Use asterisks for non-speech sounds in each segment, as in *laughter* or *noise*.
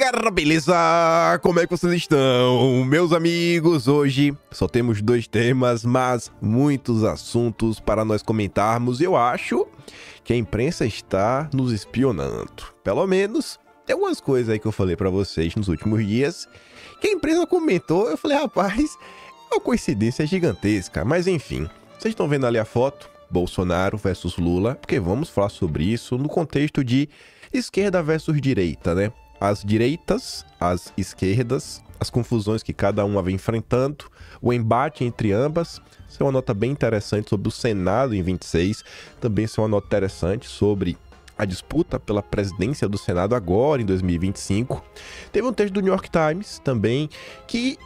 galera, beleza? Como é que vocês estão? Meus amigos, hoje só temos dois temas, mas muitos assuntos para nós comentarmos. Eu acho que a imprensa está nos espionando. Pelo menos, tem algumas coisas aí que eu falei para vocês nos últimos dias que a imprensa comentou. Eu falei, rapaz, é uma coincidência gigantesca. Mas enfim, vocês estão vendo ali a foto? Bolsonaro versus Lula, porque vamos falar sobre isso no contexto de esquerda versus direita, né? As direitas, as esquerdas, as confusões que cada uma vem enfrentando, o embate entre ambas. Isso é uma nota bem interessante sobre o Senado em 26, também isso é uma nota interessante sobre a disputa pela presidência do Senado agora em 2025. Teve um texto do New York Times também que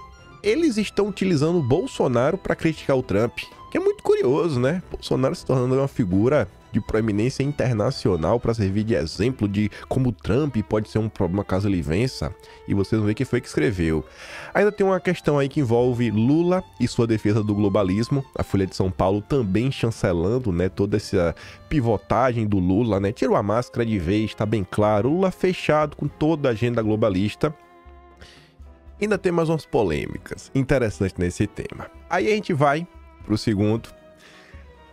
eles estão utilizando o Bolsonaro para criticar o Trump, que é muito curioso, né? Bolsonaro se tornando uma figura de proeminência internacional para servir de exemplo de como Trump pode ser um problema caso ele vença. E vocês vão ver quem foi que escreveu. Ainda tem uma questão aí que envolve Lula e sua defesa do globalismo. A Folha de São Paulo também chancelando, né, toda essa pivotagem do Lula, né? Tirou a máscara de vez, está bem claro. Lula fechado com toda a agenda globalista. Ainda tem mais umas polêmicas interessantes nesse tema. Aí a gente vai pro segundo,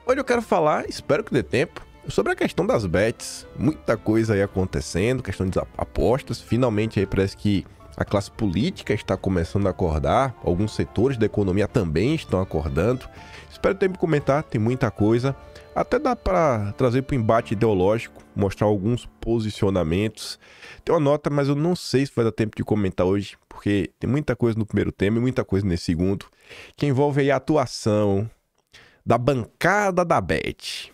Hoje eu quero falar, espero que dê tempo, sobre a questão das bets. Muita coisa aí acontecendo, questão de apostas. Finalmente aí parece que a classe política está começando a acordar, alguns setores da economia também estão acordando. Espero ter me comentar, tem muita coisa. Até dá para trazer para o embate ideológico, mostrar alguns posicionamentos. Tem uma nota, mas eu não sei se vai dar tempo de comentar hoje, porque tem muita coisa no primeiro tema e muita coisa nesse segundo, que envolve aí a atuação, da bancada da Bet.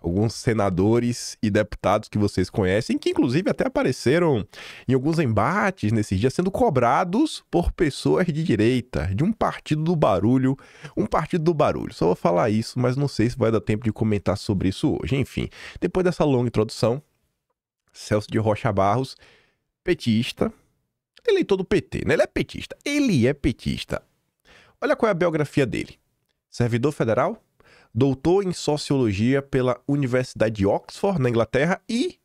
Alguns senadores e deputados que vocês conhecem, que inclusive até apareceram em alguns embates nesses dias, sendo cobrados por pessoas de direita, de um partido do barulho, um partido do barulho. Só vou falar isso, mas não sei se vai dar tempo de comentar sobre isso hoje. Enfim, depois dessa longa introdução, Celso de Rocha Barros, petista, eleitor do PT, né? Ele é petista. Ele é petista. Olha qual é a biografia dele servidor federal, doutor em sociologia pela Universidade de Oxford, na Inglaterra, e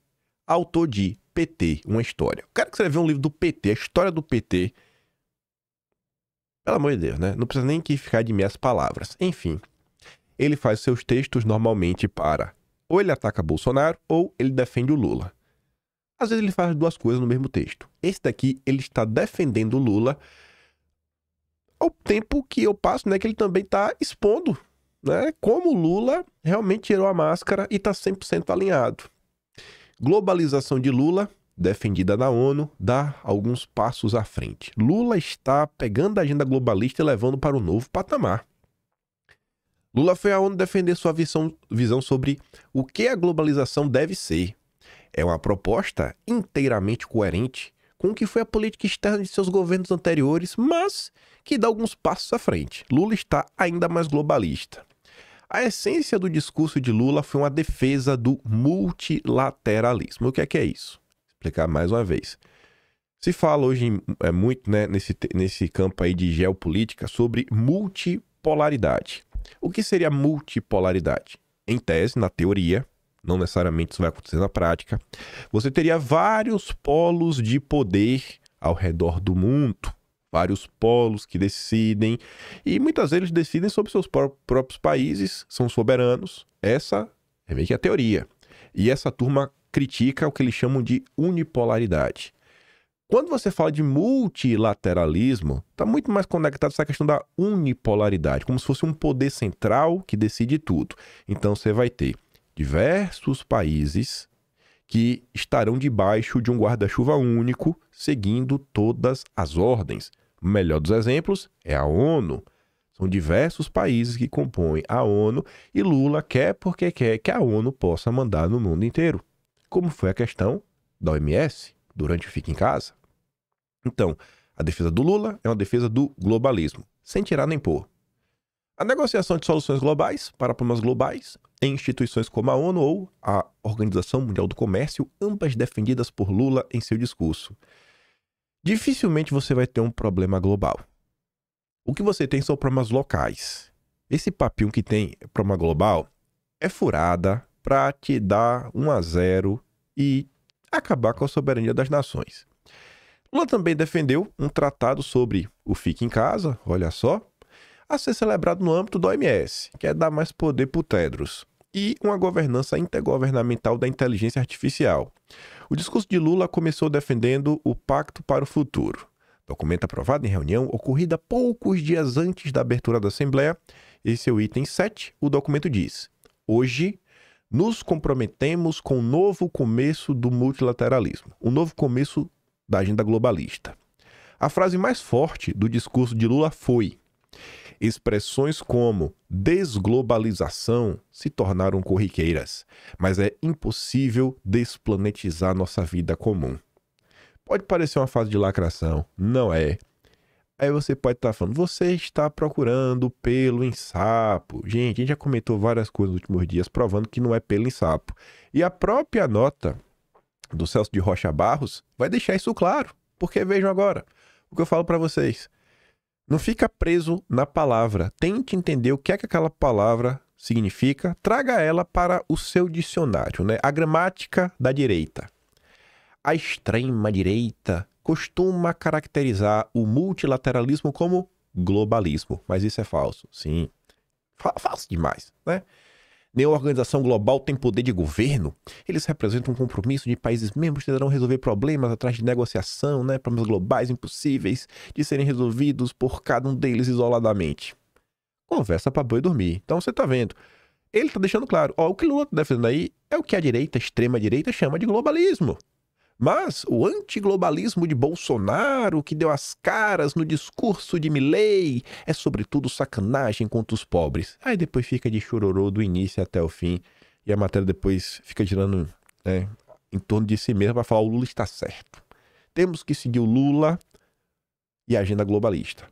autor de PT, uma história. O cara que escreveu um livro do PT, a história do PT. Pelo amor de Deus, né? Não precisa nem que ficar de minhas palavras. Enfim, ele faz seus textos normalmente para ou ele ataca Bolsonaro ou ele defende o Lula. Às vezes ele faz duas coisas no mesmo texto. Esse daqui, ele está defendendo o Lula ao tempo que eu passo, né, que ele também está expondo, né, como Lula realmente tirou a máscara e está 100% alinhado. Globalização de Lula, defendida na ONU, dá alguns passos à frente. Lula está pegando a agenda globalista e levando para o um novo patamar. Lula foi à ONU defender sua visão, visão sobre o que a globalização deve ser. É uma proposta inteiramente coerente com o que foi a política externa de seus governos anteriores, mas que dá alguns passos à frente. Lula está ainda mais globalista. A essência do discurso de Lula foi uma defesa do multilateralismo. O que é que é isso? Vou explicar mais uma vez. Se fala hoje é, muito né, nesse, nesse campo aí de geopolítica sobre multipolaridade. O que seria multipolaridade? Em tese, na teoria, não necessariamente isso vai acontecer na prática, você teria vários polos de poder ao redor do mundo, vários polos que decidem, e muitas vezes decidem sobre seus próprios países, são soberanos. Essa é meio que a teoria. E essa turma critica o que eles chamam de unipolaridade. Quando você fala de multilateralismo, está muito mais conectado essa questão da unipolaridade, como se fosse um poder central que decide tudo. Então você vai ter diversos países que estarão debaixo de um guarda-chuva único, seguindo todas as ordens. O melhor dos exemplos é a ONU. São diversos países que compõem a ONU e Lula quer porque quer que a ONU possa mandar no mundo inteiro. Como foi a questão da OMS durante o Fique em Casa. Então, a defesa do Lula é uma defesa do globalismo, sem tirar nem pôr. A negociação de soluções globais para problemas globais em instituições como a ONU ou a Organização Mundial do Comércio, ambas defendidas por Lula em seu discurso. Dificilmente você vai ter um problema global. O que você tem são problemas locais. Esse papinho que tem problema global é furada para te dar um a zero e acabar com a soberania das nações. Lula também defendeu um tratado sobre o Fique em Casa, olha só, a ser celebrado no âmbito do OMS, que é dar mais poder para o Tedros, e uma governança intergovernamental da inteligência artificial. O discurso de Lula começou defendendo o Pacto para o Futuro. Documento aprovado em reunião ocorrida poucos dias antes da abertura da Assembleia. Esse é o item 7. O documento diz: Hoje nos comprometemos com o um novo começo do multilateralismo, um novo começo da agenda globalista. A frase mais forte do discurso de Lula foi: Expressões como desglobalização se tornaram corriqueiras, mas é impossível desplanetizar nossa vida comum. Pode parecer uma fase de lacração, não é. Aí você pode estar tá falando, você está procurando pelo em sapo. Gente, a gente já comentou várias coisas nos últimos dias provando que não é pelo em sapo. E a própria nota do Celso de Rocha Barros vai deixar isso claro. Porque vejam agora, o que eu falo para vocês. Não fica preso na palavra. Tente entender o que é que aquela palavra significa. Traga ela para o seu dicionário, né? A gramática da direita. A extrema direita costuma caracterizar o multilateralismo como globalismo, mas isso é falso. Sim. Falso demais, né? Nenhuma organização global tem poder de governo. Eles representam um compromisso de países membros que tentarão resolver problemas atrás de negociação, né? Problemas globais impossíveis de serem resolvidos por cada um deles isoladamente. Conversa para boi dormir. Então você tá vendo. Ele tá deixando claro, ó, o que Lula tá defendendo aí é o que a direita, a extrema direita, chama de globalismo. Mas o antiglobalismo de Bolsonaro, que deu as caras no discurso de Milley, é sobretudo sacanagem contra os pobres. Aí depois fica de chororô do início até o fim, e a matéria depois fica girando né, em torno de si mesma para falar o Lula está certo. Temos que seguir o Lula e a agenda globalista.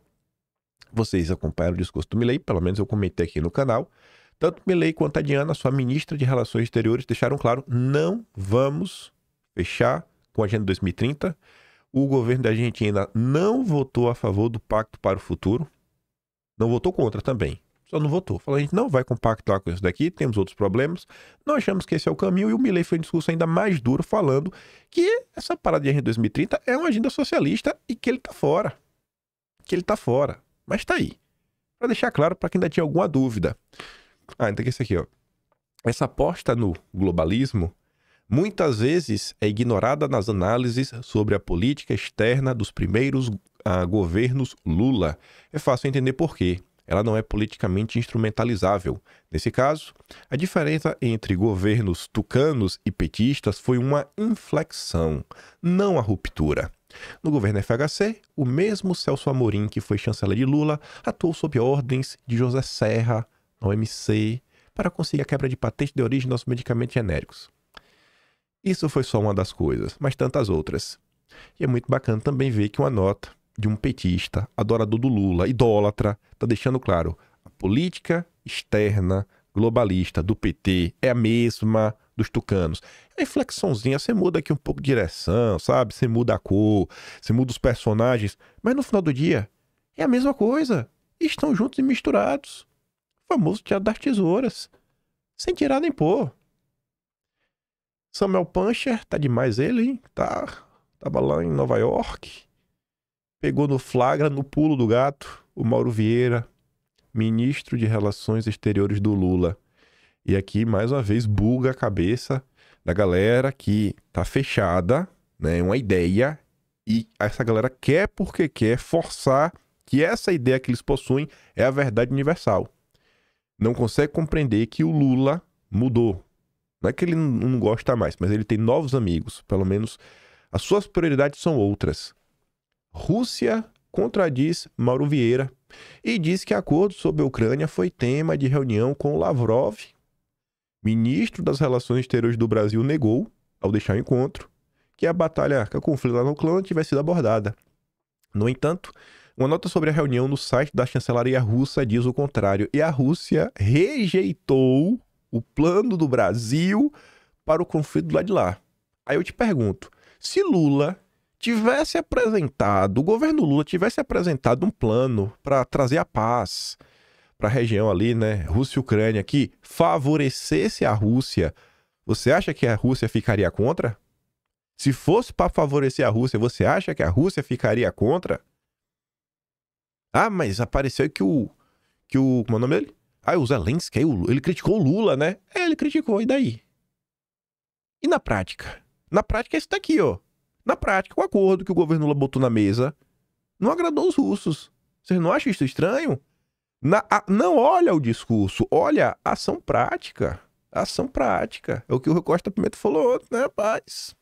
Vocês acompanharam o discurso do Milley, pelo menos eu comentei aqui no canal. Tanto Milley quanto a Diana, sua ministra de Relações Exteriores, deixaram claro: não vamos fechar com a Agenda 2030. O governo da Argentina não votou a favor do Pacto para o Futuro. Não votou contra também. Só não votou. Falou, a gente não vai compactuar com isso daqui, temos outros problemas. Não achamos que esse é o caminho. E o Milley foi um discurso ainda mais duro, falando que essa parada de Agenda 2030 é uma agenda socialista e que ele está fora. Que ele está fora. Mas está aí. Para deixar claro para quem ainda tinha alguma dúvida. Ah, então aqui esse aqui, ó. Essa aposta no globalismo muitas vezes é ignorada nas análises sobre a política externa dos primeiros uh, governos Lula. É fácil entender por quê. Ela não é politicamente instrumentalizável. Nesse caso, a diferença entre governos tucanos e petistas foi uma inflexão, não a ruptura. No governo FHC, o mesmo Celso Amorim, que foi chanceler de Lula, atuou sob ordens de José Serra, OMC, para conseguir a quebra de patente de origem dos medicamentos genéricos. Isso foi só uma das coisas, mas tantas outras. E é muito bacana também ver que uma nota de um petista, adorador do Lula, idólatra, está deixando claro: a política externa globalista do PT é a mesma dos tucanos. A inflexãozinha, você muda aqui um pouco de direção, sabe? Você muda a cor, você muda os personagens, mas no final do dia é a mesma coisa. Estão juntos e misturados. O famoso teatro das tesouras. Sem tirar nem pôr. Samuel Puncher, tá demais ele, hein? Tá. Tava lá em Nova York. Pegou no flagra, no pulo do gato, o Mauro Vieira, ministro de Relações Exteriores do Lula. E aqui, mais uma vez, buga a cabeça da galera que tá fechada, né? Uma ideia. E essa galera quer porque quer forçar que essa ideia que eles possuem é a verdade universal. Não consegue compreender que o Lula mudou, não é que ele não gosta mais, mas ele tem novos amigos. Pelo menos as suas prioridades são outras. Rússia contradiz Mauro Vieira e diz que acordo sobre a Ucrânia foi tema de reunião com Lavrov. Ministro das Relações Exteriores do Brasil negou, ao deixar o encontro, que a batalha, que a conflito lá na Ucrânia tivesse sido abordada. No entanto, uma nota sobre a reunião no site da chancelaria russa diz o contrário, e a Rússia rejeitou o plano do Brasil para o conflito lá de lá. Aí eu te pergunto, se Lula tivesse apresentado, o governo Lula tivesse apresentado um plano para trazer a paz para a região ali, né, Rússia e Ucrânia, que favorecesse a Rússia, você acha que a Rússia ficaria contra? Se fosse para favorecer a Rússia, você acha que a Rússia ficaria contra? Ah, mas apareceu que o. Que o. Como é o nome dele? Ah, o Zelensky, ele criticou o Lula, né? É, ele criticou, e daí? E na prática? Na prática é isso daqui, ó. Na prática, o acordo que o governo Lula botou na mesa não agradou os russos. Vocês não acham isso estranho? Na, a, não olha o discurso, olha a ação prática. Ação prática. É o que o Costa Pimenta falou, né, rapaz?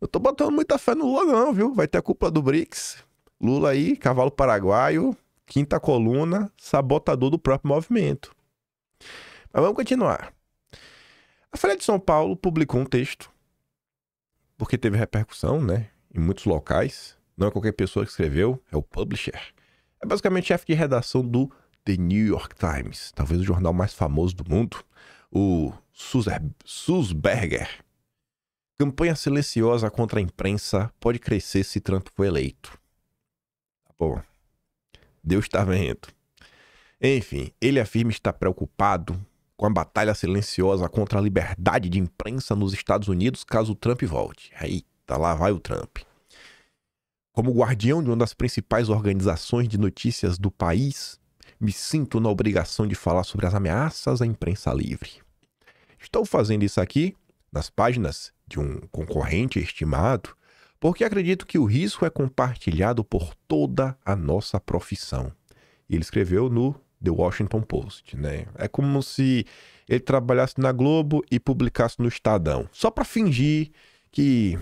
Eu tô botando muita fé no Lula, não, viu? Vai ter a culpa do BRICS. Lula aí, cavalo paraguaio, quinta coluna, sabotador do próprio movimento. Mas vamos continuar. A Folha de São Paulo publicou um texto, porque teve repercussão, né? Em muitos locais. Não é qualquer pessoa que escreveu, é o publisher. É basicamente chefe de redação do The New York Times, talvez o jornal mais famoso do mundo, o Susberger. Campanha silenciosa contra a imprensa pode crescer se Trump for eleito. Tá bom. Deus está vendo. Enfim, ele afirma estar preocupado com a batalha silenciosa contra a liberdade de imprensa nos Estados Unidos caso o Trump volte. Tá lá vai o Trump. Como guardião de uma das principais organizações de notícias do país, me sinto na obrigação de falar sobre as ameaças à imprensa livre. Estou fazendo isso aqui nas páginas de um concorrente estimado porque acredito que o risco é compartilhado por toda a nossa profissão. Ele escreveu no The Washington Post, né? É como se ele trabalhasse na Globo e publicasse no Estadão, só para fingir que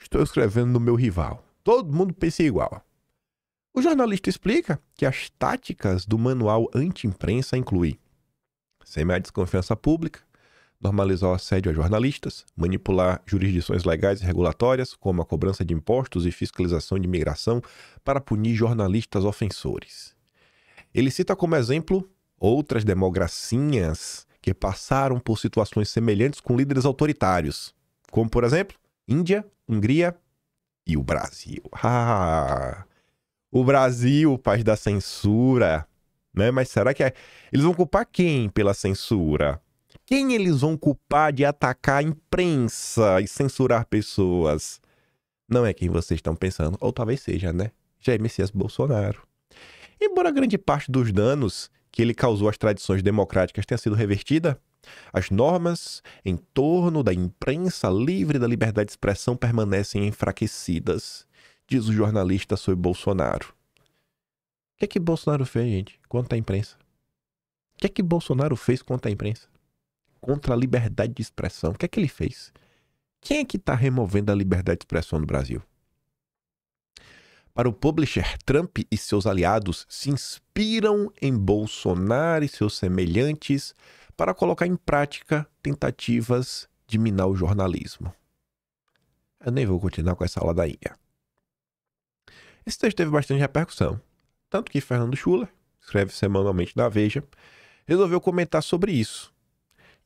estou escrevendo no meu rival. Todo mundo pensa igual. O jornalista explica que as táticas do manual anti-imprensa incluem semear desconfiança pública, normalizar o assédio a jornalistas, manipular jurisdições legais e regulatórias, como a cobrança de impostos e fiscalização de imigração, para punir jornalistas ofensores. Ele cita como exemplo outras democracias que passaram por situações semelhantes com líderes autoritários, como, por exemplo, Índia, Hungria e o Brasil. Ah, *laughs* o Brasil, país da censura, né? Mas será que é... eles vão culpar quem pela censura? Quem eles vão culpar de atacar a imprensa e censurar pessoas? Não é quem vocês estão pensando, ou talvez seja, né? Jair Messias Bolsonaro. Embora grande parte dos danos que ele causou às tradições democráticas tenha sido revertida, as normas em torno da imprensa livre da liberdade de expressão permanecem enfraquecidas diz o jornalista sobre Bolsonaro. O que é que Bolsonaro fez, gente, contra a imprensa? O que é que Bolsonaro fez contra a imprensa? Contra a liberdade de expressão. O que é que ele fez? Quem é que está removendo a liberdade de expressão no Brasil? Para o publisher, Trump e seus aliados se inspiram em Bolsonaro e seus semelhantes para colocar em prática tentativas de minar o jornalismo. Eu nem vou continuar com essa ladainha. Esse texto teve bastante repercussão, tanto que Fernando Schuller, escreve semanalmente na Veja, resolveu comentar sobre isso.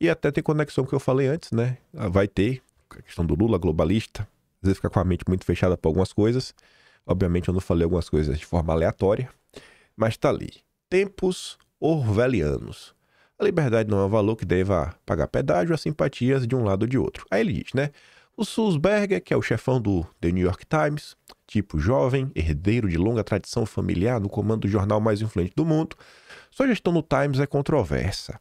E até tem conexão com o que eu falei antes, né? Ah, vai ter a questão do Lula globalista, às vezes fica com a mente muito fechada para algumas coisas. Obviamente eu não falei algumas coisas de forma aleatória, mas tá ali. Tempos orwellianos. A liberdade não é um valor que deva pagar pedágio a simpatias de um lado ou de outro. Aí ele diz, né? O Sulzberger, que é o chefão do The New York Times, tipo jovem, herdeiro de longa tradição familiar no comando do jornal mais influente do mundo, sua gestão no Times é controversa.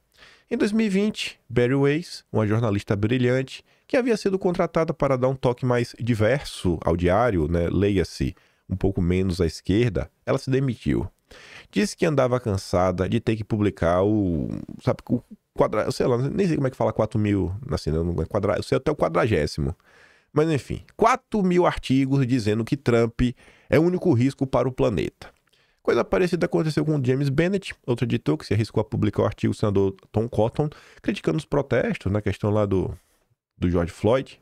Em 2020, Barry Weiss, uma jornalista brilhante, que havia sido contratada para dar um toque mais diverso ao diário, né, leia-se, um pouco menos à esquerda, ela se demitiu. Disse que andava cansada de ter que publicar o, sabe, o quadra, sei lá, nem sei como é que fala 4 mil, assim, não, quadra, eu sei até o quadragésimo. Mas enfim, 4 mil artigos dizendo que Trump é o único risco para o planeta. Coisa parecida aconteceu com James Bennett, outro editor que se arriscou a publicar o artigo do senador Tom Cotton, criticando os protestos na questão lá do, do George Floyd.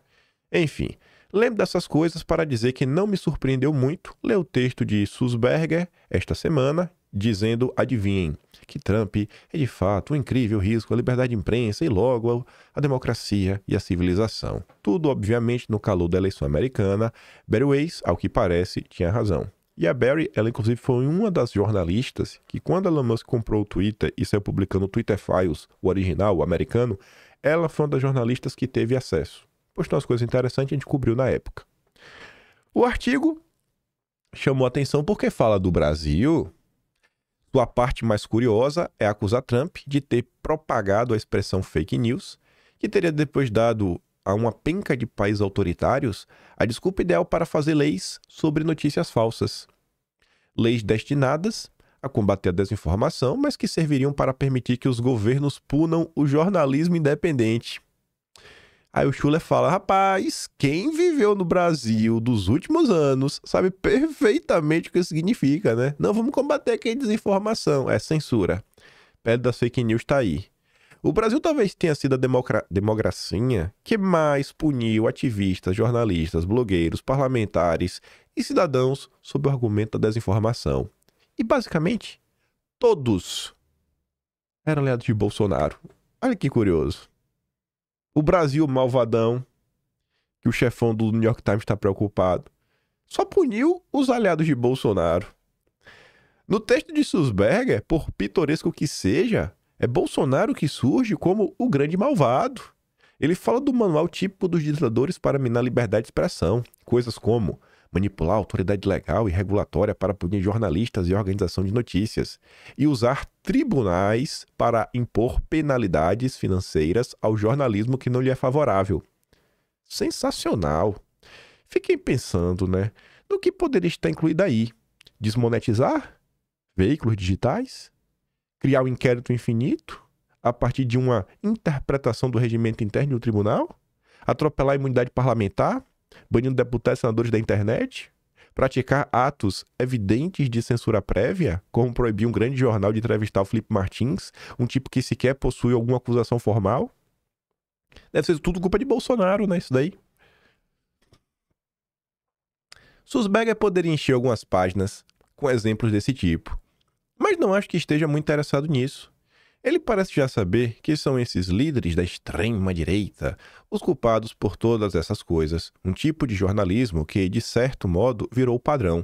Enfim, lembro dessas coisas para dizer que não me surpreendeu muito ler o texto de Susberger esta semana, dizendo, adivinhem, que Trump é de fato um incrível risco à liberdade de imprensa e logo à democracia e à civilização. Tudo, obviamente, no calor da eleição americana. Barry Weiss, ao que parece, tinha razão. E a Barry, ela inclusive foi uma das jornalistas que, quando Elon Musk comprou o Twitter e saiu publicando o Twitter Files, o original, o americano, ela foi uma das jornalistas que teve acesso. postou umas coisas interessantes a gente cobriu na época. O artigo chamou atenção porque fala do Brasil. Sua parte mais curiosa é acusar Trump de ter propagado a expressão fake news, que teria depois dado a uma penca de países autoritários a desculpa ideal para fazer leis sobre notícias falsas. Leis destinadas a combater a desinformação, mas que serviriam para permitir que os governos punam o jornalismo independente. Aí o Schuller fala: rapaz, quem viveu no Brasil dos últimos anos sabe perfeitamente o que isso significa, né? Não vamos combater aqui a desinformação, é censura. Pé das fake news tá aí. O Brasil talvez tenha sido a democra democracia que mais puniu ativistas, jornalistas, blogueiros, parlamentares e cidadãos sob o argumento da desinformação. E basicamente, todos eram aliados de Bolsonaro. Olha que curioso. O Brasil malvadão, que o chefão do New York Times está preocupado, só puniu os aliados de Bolsonaro. No texto de Susberger, por pitoresco que seja, é Bolsonaro que surge como o grande malvado. Ele fala do manual típico dos ditadores para minar liberdade de expressão, coisas como manipular a autoridade legal e regulatória para punir jornalistas e organização de notícias, e usar tribunais para impor penalidades financeiras ao jornalismo que não lhe é favorável. Sensacional! Fiquei pensando, né, no que poderia estar incluído aí. Desmonetizar? Veículos digitais? Criar um inquérito infinito? A partir de uma interpretação do regimento interno do tribunal? Atropelar a imunidade parlamentar? banindo deputados e senadores da internet, praticar atos evidentes de censura prévia, como proibir um grande jornal de entrevistar o Felipe Martins, um tipo que sequer possui alguma acusação formal. Deve ser tudo culpa de Bolsonaro, né? Isso daí. Susberger poderia encher algumas páginas com exemplos desse tipo, mas não acho que esteja muito interessado nisso. Ele parece já saber que são esses líderes da extrema direita os culpados por todas essas coisas, um tipo de jornalismo que, de certo modo, virou padrão.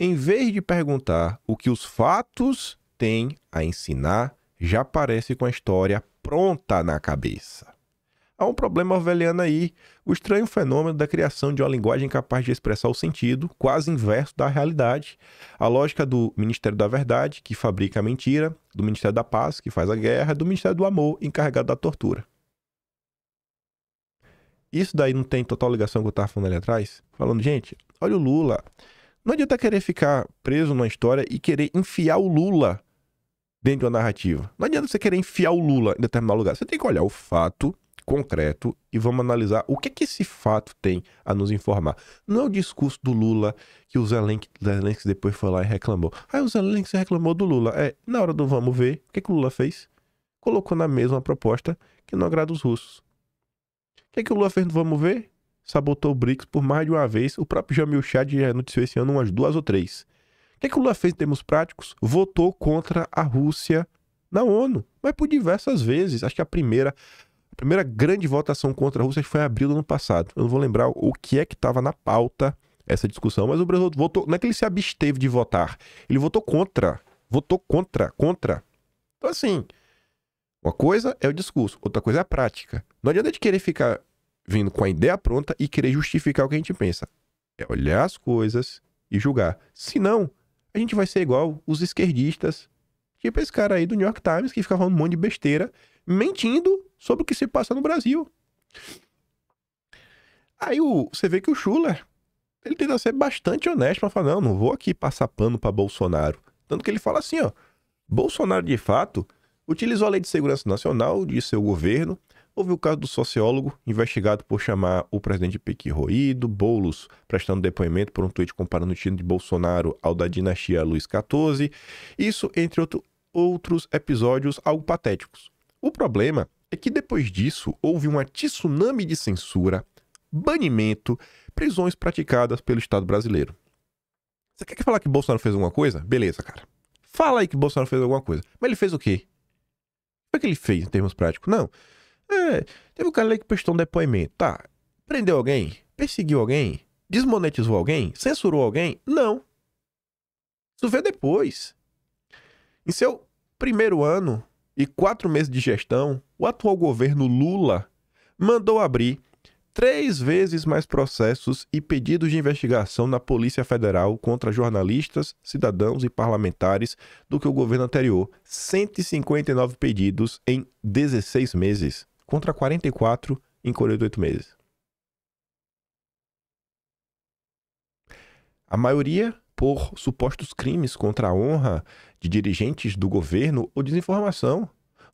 Em vez de perguntar o que os fatos têm a ensinar, já aparece com a história pronta na cabeça. Há um problema orwelliano aí, o estranho fenômeno da criação de uma linguagem capaz de expressar o sentido quase inverso da realidade. A lógica do Ministério da Verdade, que fabrica a mentira, do Ministério da Paz, que faz a guerra, do Ministério do Amor, encarregado da tortura. Isso daí não tem total ligação com o que eu estava falando ali atrás? Falando, gente, olha o Lula. Não adianta querer ficar preso numa história e querer enfiar o Lula dentro de uma narrativa. Não adianta você querer enfiar o Lula em determinado lugar. Você tem que olhar o fato concreto e vamos analisar o que é que esse fato tem a nos informar. Não é o discurso do Lula que o Zelensky, depois foi lá e reclamou. Ah, o Zelensky reclamou do Lula. É, na hora do vamos ver, o que, que o Lula fez? Colocou na mesma proposta que não agrada os russos. O que, é que o Lula fez no vamos ver? Sabotou o BRICS por mais de uma vez. O próprio Jamil Chad já noticiou esse ano umas duas ou três. O que, é que o Lula fez em termos práticos? Votou contra a Rússia na ONU, mas por diversas vezes. Acho que a primeira primeira grande votação contra a Rússia foi em abril do ano passado. Eu não vou lembrar o que é que estava na pauta essa discussão, mas o Brasil votou. Não é que ele se absteve de votar, ele votou contra. Votou contra, contra. Então, assim, uma coisa é o discurso, outra coisa é a prática. Não adianta de querer ficar vindo com a ideia pronta e querer justificar o que a gente pensa. É olhar as coisas e julgar. Senão, a gente vai ser igual os esquerdistas. Tipo esse cara aí do New York Times que fica falando um monte de besteira, mentindo sobre o que se passa no Brasil. Aí o, você vê que o Schuller, ele tenta ser bastante honesto para falar, não, não vou aqui passar pano para Bolsonaro. Tanto que ele fala assim, ó, Bolsonaro de fato utilizou a Lei de Segurança Nacional de seu governo. Houve o caso do sociólogo investigado por chamar o presidente de roído, Boulos prestando depoimento por um tweet comparando o time de Bolsonaro ao da dinastia Luiz XIV. Isso entre outro, outros episódios algo patéticos. O problema é que depois disso houve uma tsunami de censura, banimento, prisões praticadas pelo Estado brasileiro. Você quer falar que Bolsonaro fez alguma coisa? Beleza, cara. Fala aí que Bolsonaro fez alguma coisa. Mas ele fez o quê? O que, é que ele fez em termos práticos? Não. É, teve um cara ali que prestou um depoimento. Tá. Prendeu alguém? Perseguiu alguém? Desmonetizou alguém? Censurou alguém? Não. Isso veio depois. Em seu primeiro ano, e quatro meses de gestão, o atual governo Lula mandou abrir três vezes mais processos e pedidos de investigação na Polícia Federal contra jornalistas, cidadãos e parlamentares do que o governo anterior. 159 pedidos em 16 meses, contra 44 em 48 meses. A maioria por supostos crimes contra a honra de dirigentes do governo ou desinformação.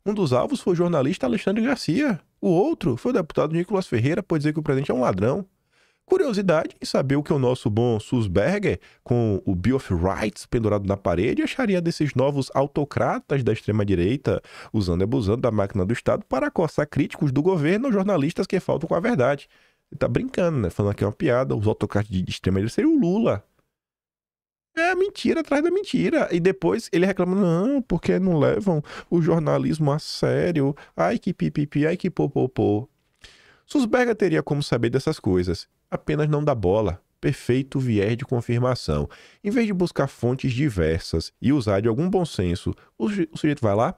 Um dos alvos foi o jornalista Alexandre Garcia. O outro foi o deputado Nicolas Ferreira por dizer que o presidente é um ladrão. Curiosidade em saber o que o nosso bom Susberger, com o Bill of Rights pendurado na parede, acharia desses novos autocratas da extrema-direita, usando e abusando da máquina do Estado para acossar críticos do governo ou jornalistas que faltam com a verdade. Ele tá brincando, né? Falando é uma piada. Os autocratas de extrema-direita seriam o Lula. É mentira atrás da mentira. E depois ele reclama, não, porque não levam o jornalismo a sério. Ai que pipipi, ai que popopô. Susberga teria como saber dessas coisas, apenas não dá bola. Perfeito viés de confirmação. Em vez de buscar fontes diversas e usar de algum bom senso, o, sujeito vai lá,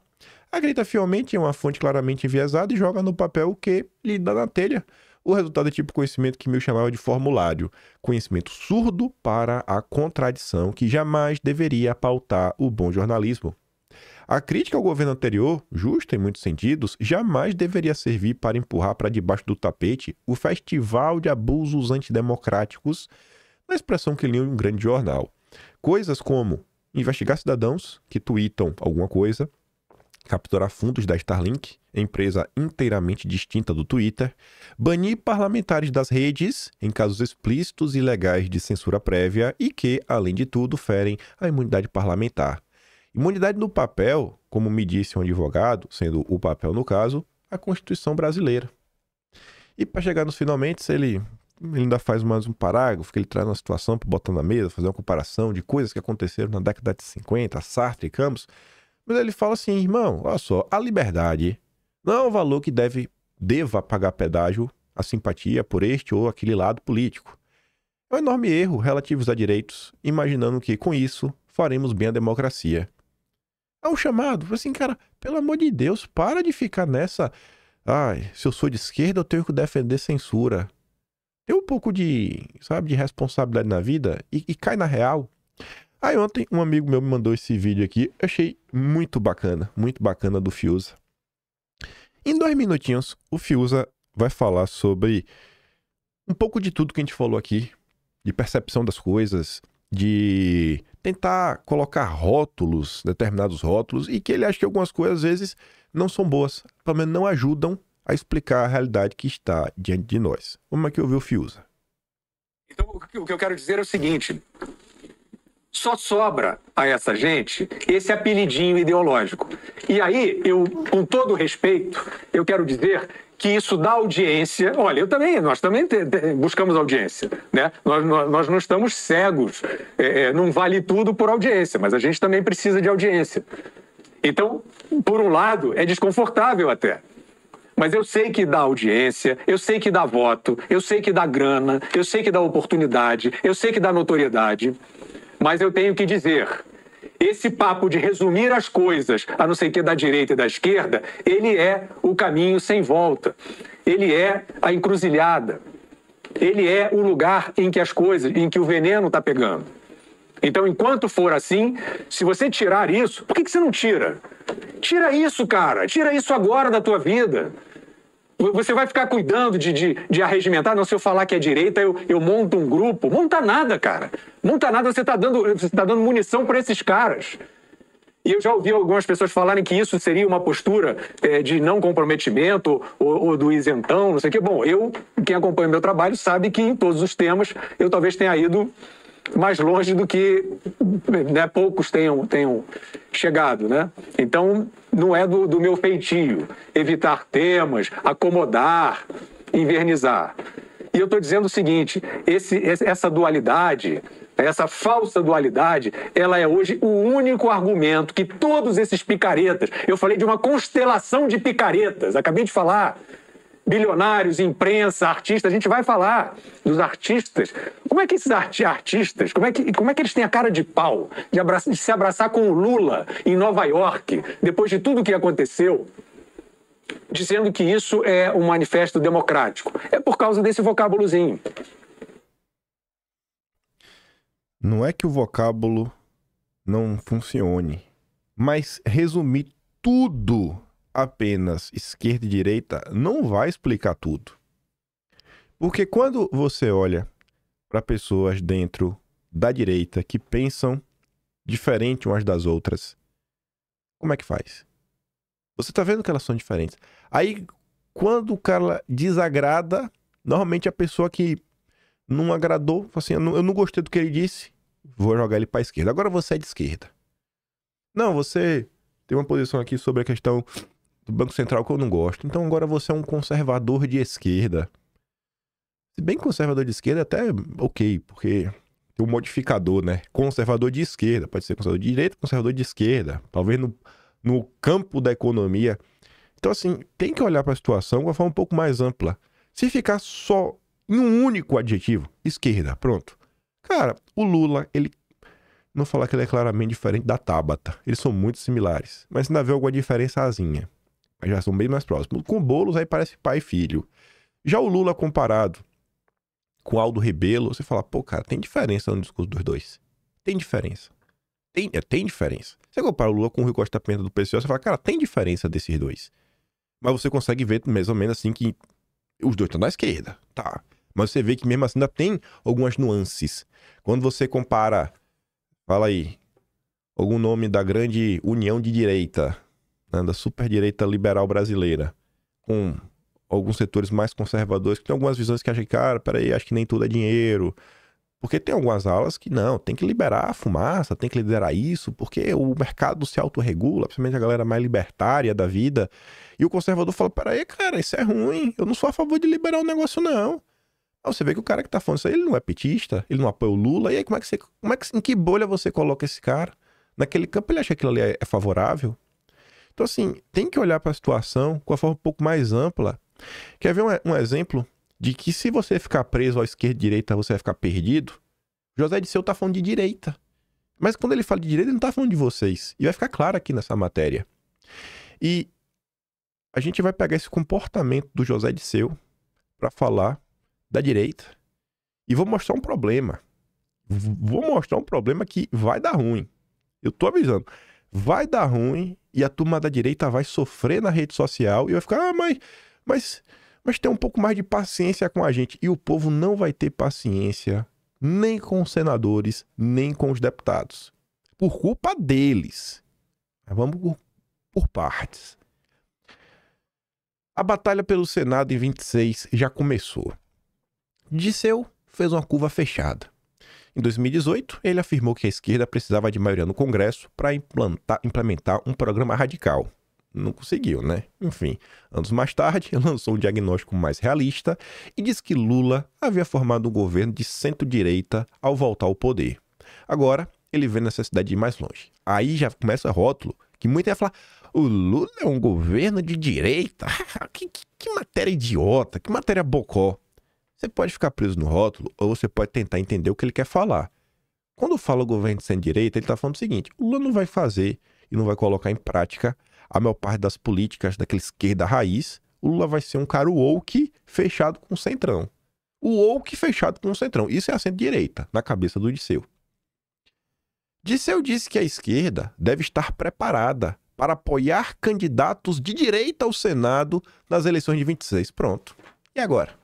acredita fielmente em uma fonte claramente enviesada e joga no papel que lhe dá na telha. O resultado é tipo conhecimento que Mill chamava de formulário, conhecimento surdo para a contradição que jamais deveria pautar o bom jornalismo. A crítica ao governo anterior, justa em muitos sentidos, jamais deveria servir para empurrar para debaixo do tapete o festival de abusos antidemocráticos, na expressão que li em um grande jornal. Coisas como investigar cidadãos que tweetam alguma coisa, capturar fundos da Starlink, empresa inteiramente distinta do Twitter, banir parlamentares das redes em casos explícitos e legais de censura prévia e que, além de tudo, ferem a imunidade parlamentar. Imunidade no papel, como me disse um advogado, sendo o papel no caso, a Constituição brasileira. E para chegar nos finalmente, ele, ele ainda faz mais um parágrafo que ele traz uma situação para botar na mesa, fazer uma comparação de coisas que aconteceram na década de 50, Sartre e Campos, mas ele fala assim, irmão, olha só, a liberdade não é um valor que deve deva pagar pedágio a simpatia por este ou aquele lado político. É um enorme erro relativos a direitos, imaginando que com isso faremos bem a democracia. É um chamado, assim, cara, pelo amor de Deus, para de ficar nessa. Ai, se eu sou de esquerda, eu tenho que defender censura. Tem um pouco de, sabe, de responsabilidade na vida e, e cai na real. Aí ontem um amigo meu me mandou esse vídeo aqui, eu achei muito bacana, muito bacana do Fiuza. Em dois minutinhos, o Fiuza vai falar sobre um pouco de tudo que a gente falou aqui, de percepção das coisas, de tentar colocar rótulos, determinados rótulos, e que ele acha que algumas coisas às vezes não são boas, pelo menos não ajudam a explicar a realidade que está diante de nós. Vamos aqui ouvir o Fiuza. Então, o que eu quero dizer é o seguinte: só sobra a essa gente esse apelidinho ideológico. E aí, eu, com todo respeito, eu quero dizer que isso dá audiência. Olha, eu também, nós também te, te, buscamos audiência, né? Nós, nós, nós não estamos cegos, é, é, não vale tudo por audiência, mas a gente também precisa de audiência. Então, por um lado, é desconfortável até. Mas eu sei que dá audiência, eu sei que dá voto, eu sei que dá grana, eu sei que dá oportunidade, eu sei que dá notoriedade. Mas eu tenho que dizer, esse papo de resumir as coisas, a não ser que da direita e da esquerda, ele é o caminho sem volta. Ele é a encruzilhada. Ele é o lugar em que as coisas, em que o veneno está pegando. Então, enquanto for assim, se você tirar isso, por que, que você não tira? Tira isso, cara. Tira isso agora da tua vida. Você vai ficar cuidando de, de, de arregimentar? Não, se eu falar que é direita, eu, eu monto um grupo. Monta nada, cara. Monta nada, você está dando, você tá dando munição para esses caras. E eu já ouvi algumas pessoas falarem que isso seria uma postura é, de não comprometimento ou, ou, do isentão, não sei o quê. Bom, eu, quem acompanha o meu trabalho, sabe que em todos os temas eu talvez tenha ido mais longe do que né, poucos tenham, tenham chegado. Né? Então, não é do, do meu feitio evitar temas, acomodar, invernizar. E eu estou dizendo o seguinte: esse, essa dualidade, essa falsa dualidade, ela é hoje o único argumento que todos esses picaretas, eu falei de uma constelação de picaretas, acabei de falar, bilionários, imprensa, artistas, a gente vai falar dos artistas. Como é que esses artistas, como é que, como é que eles têm a cara de pau de, de se abraçar com o Lula em Nova York, depois de tudo o que aconteceu? dizendo que isso é um manifesto democrático? É por causa desse vocábulozinho. Não é que o vocábulo não funcione, mas resumir tudo apenas esquerda e direita não vai explicar tudo. Porque quando você olha para pessoas dentro da direita que pensam diferente umas das outras, como é que faz? Você tá vendo que elas são diferentes. Aí, quando o cara desagrada, normalmente a pessoa que não agradou, assim, eu não, eu não gostei do que ele disse, vou jogar ele para esquerda. Agora você é de esquerda. Não, você tem uma posição aqui sobre a questão do Banco Central que eu não gosto. Então agora você é um conservador de esquerda. Se bem conservador de esquerda, até ok, porque tem um modificador, né? Conservador de esquerda, pode ser conservador de direita, conservador de esquerda. Talvez no, no campo da economia. Então, assim, tem que olhar para a situação de uma forma um pouco mais ampla. Se ficar só em um único adjetivo, esquerda, pronto. Cara, o Lula, ele. Não falar que ele é claramente diferente da Tabata. Eles são muito similares. Mas ainda vê alguma diferençazinha. Mas já são bem mais próximos. Com Boulos aí parece pai e filho. Já o Lula comparado com Aldo Rebelo, você fala, pô, cara, tem diferença no discurso dos dois. Tem diferença. Tem, é, tem diferença. Você compara o Lula com o Rui Costa Pena do PCO, você fala, cara, tem diferença desses dois. Mas você consegue ver mais ou menos assim que os dois estão na esquerda, tá? Mas você vê que mesmo assim ainda tem algumas nuances. Quando você compara, fala aí, algum nome da grande união de direita, né, da superdireita liberal brasileira, com alguns setores mais conservadores que tem algumas visões que acham que, cara, peraí, acho que nem tudo é dinheiro. Porque tem algumas aulas que não, tem que liberar a fumaça, tem que liderar isso, porque o mercado se autorregula, principalmente a galera mais libertária da vida. E o conservador fala: peraí, cara, isso é ruim, eu não sou a favor de liberar o negócio, não. Aí você vê que o cara que tá falando isso aí, ele não é petista, ele não apoia o Lula, e aí como é que você. Como é que, em que bolha você coloca esse cara? Naquele campo ele acha que aquilo ali é, é favorável? Então, assim, tem que olhar para a situação com a forma um pouco mais ampla. Quer ver um, um exemplo de que se você ficar preso à esquerda e direita, você vai ficar perdido? José Disseu tá falando de direita. Mas quando ele fala de direita, ele não tá falando de vocês. E vai ficar claro aqui nessa matéria. E a gente vai pegar esse comportamento do José Disseu para falar da direita. E vou mostrar um problema. Vou mostrar um problema que vai dar ruim. Eu tô avisando. Vai dar ruim e a turma da direita vai sofrer na rede social e vai ficar, ah, mas, mas, mas tem um pouco mais de paciência com a gente. E o povo não vai ter paciência nem com os senadores, nem com os deputados. Por culpa deles. Mas vamos por, por partes. A batalha pelo Senado em 26 já começou. Disseu fez uma curva fechada. Em 2018, ele afirmou que a esquerda precisava de maioria no Congresso para implementar um programa radical. Não conseguiu, né? Enfim, anos mais tarde, *laughs* lançou um diagnóstico mais realista e disse que Lula havia formado um governo de centro-direita ao voltar ao poder. Agora, ele vê necessidade de ir mais longe. Aí já começa rótulo que muita ia falar: o Lula é um governo de direita? *laughs* que, que, que matéria idiota, que matéria bocó. Você pode ficar preso no rótulo ou você pode tentar entender o que ele quer falar. Quando fala o governo de centro-direita, ele está falando o seguinte: o Lula não vai fazer e não vai colocar em prática a maior parte das políticas daquela esquerda raiz. O Lula vai ser um cara woke fechado com o centrão. O woke fechado com o centrão. Isso é a centro-direita, na cabeça do Disseu. Disseu disse que a esquerda deve estar preparada para apoiar candidatos de direita ao Senado nas eleições de 26. Pronto. E agora?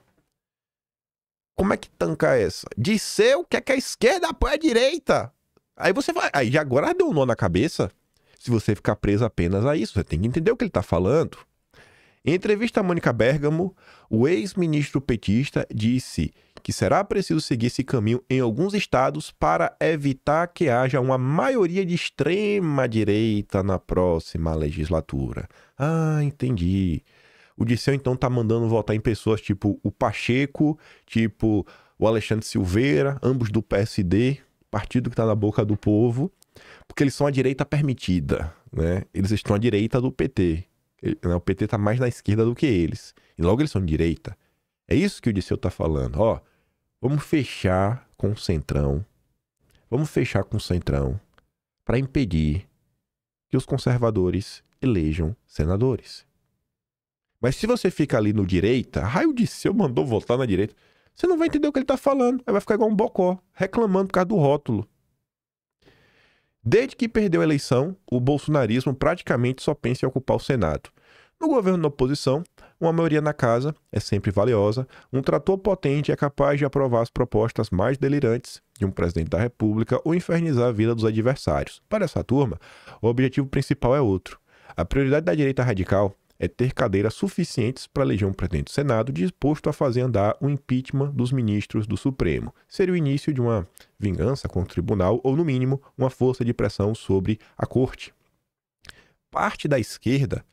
Como é que tanca essa? Disseu que, é que a esquerda apoia a direita. Aí você vai. Aí agora deu um nó na cabeça. Se você ficar preso apenas a isso, você tem que entender o que ele está falando. Em entrevista a Mônica Bergamo, o ex-ministro petista disse que será preciso seguir esse caminho em alguns estados para evitar que haja uma maioria de extrema direita na próxima legislatura. Ah, entendi. O Disseu, então, tá mandando votar em pessoas tipo o Pacheco, tipo o Alexandre Silveira, ambos do PSD, partido que tá na boca do povo, porque eles são a direita permitida, né? Eles estão à direita do PT. Né? O PT tá mais na esquerda do que eles. E logo eles são de direita. É isso que o Disseu tá falando. Ó, vamos fechar com o Centrão. Vamos fechar com o Centrão para impedir que os conservadores elejam senadores. Mas se você fica ali no direita, raio de seu mandou votar na direita, você não vai entender o que ele tá falando. Aí vai ficar igual um bocó, reclamando por causa do rótulo. Desde que perdeu a eleição, o bolsonarismo praticamente só pensa em ocupar o Senado. No governo da oposição, uma maioria na casa é sempre valiosa, um trator potente é capaz de aprovar as propostas mais delirantes de um presidente da República ou infernizar a vida dos adversários. Para essa turma, o objetivo principal é outro. A prioridade da direita radical é ter cadeiras suficientes para eleger um presidente do Senado disposto a fazer andar o impeachment dos ministros do Supremo. Seria o início de uma vingança contra o tribunal ou, no mínimo, uma força de pressão sobre a corte. Parte da esquerda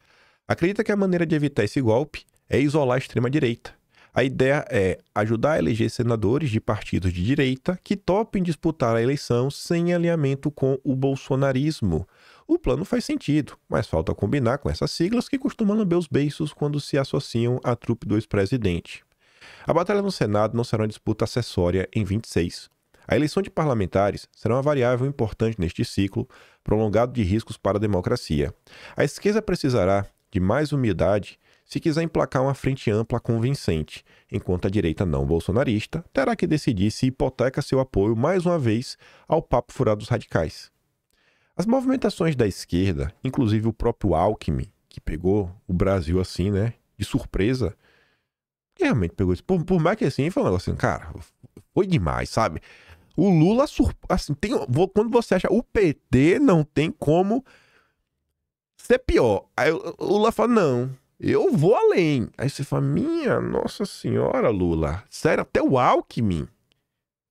acredita que a maneira de evitar esse golpe é isolar a extrema-direita. A ideia é ajudar a eleger senadores de partidos de direita que topem disputar a eleição sem alinhamento com o bolsonarismo. O plano faz sentido, mas falta combinar com essas siglas que costumam lamber os beiços quando se associam à trupe do ex-presidente. A batalha no Senado não será uma disputa acessória em 26. A eleição de parlamentares será uma variável importante neste ciclo prolongado de riscos para a democracia. A esquerda precisará de mais humildade se quiser emplacar uma frente ampla convincente, enquanto a direita não bolsonarista terá que decidir se hipoteca seu apoio mais uma vez ao papo furado dos radicais. As movimentações da esquerda, inclusive o próprio Alckmin, que pegou o Brasil assim, né, de surpresa, realmente pegou isso. Por, por mais que assim, falou assim, cara, foi demais, sabe? O Lula, assim, tem, quando você acha o PT não tem como ser pior. Aí o Lula fala, não, eu vou além. Aí você fala, minha Nossa Senhora, Lula. Sério, até o Alckmin.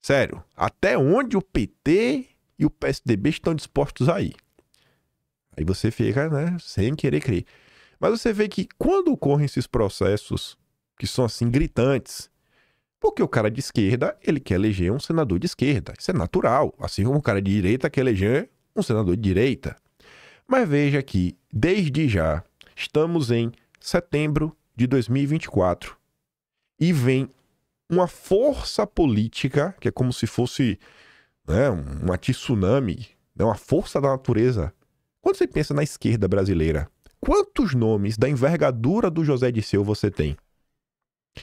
Sério, até onde o PT e o PSDB estão dispostos a ir. Aí você fica, né, sem querer crer. Mas você vê que quando ocorrem esses processos que são assim gritantes, porque o cara de esquerda, ele quer eleger um senador de esquerda. Isso é natural. Assim como o cara de direita quer eleger um senador de direita. Mas veja que, desde já, estamos em setembro de 2024 e vem uma força política, que é como se fosse né, uma tsunami, né, uma força da natureza. Quando você pensa na esquerda brasileira, quantos nomes da envergadura do José Disseu você tem?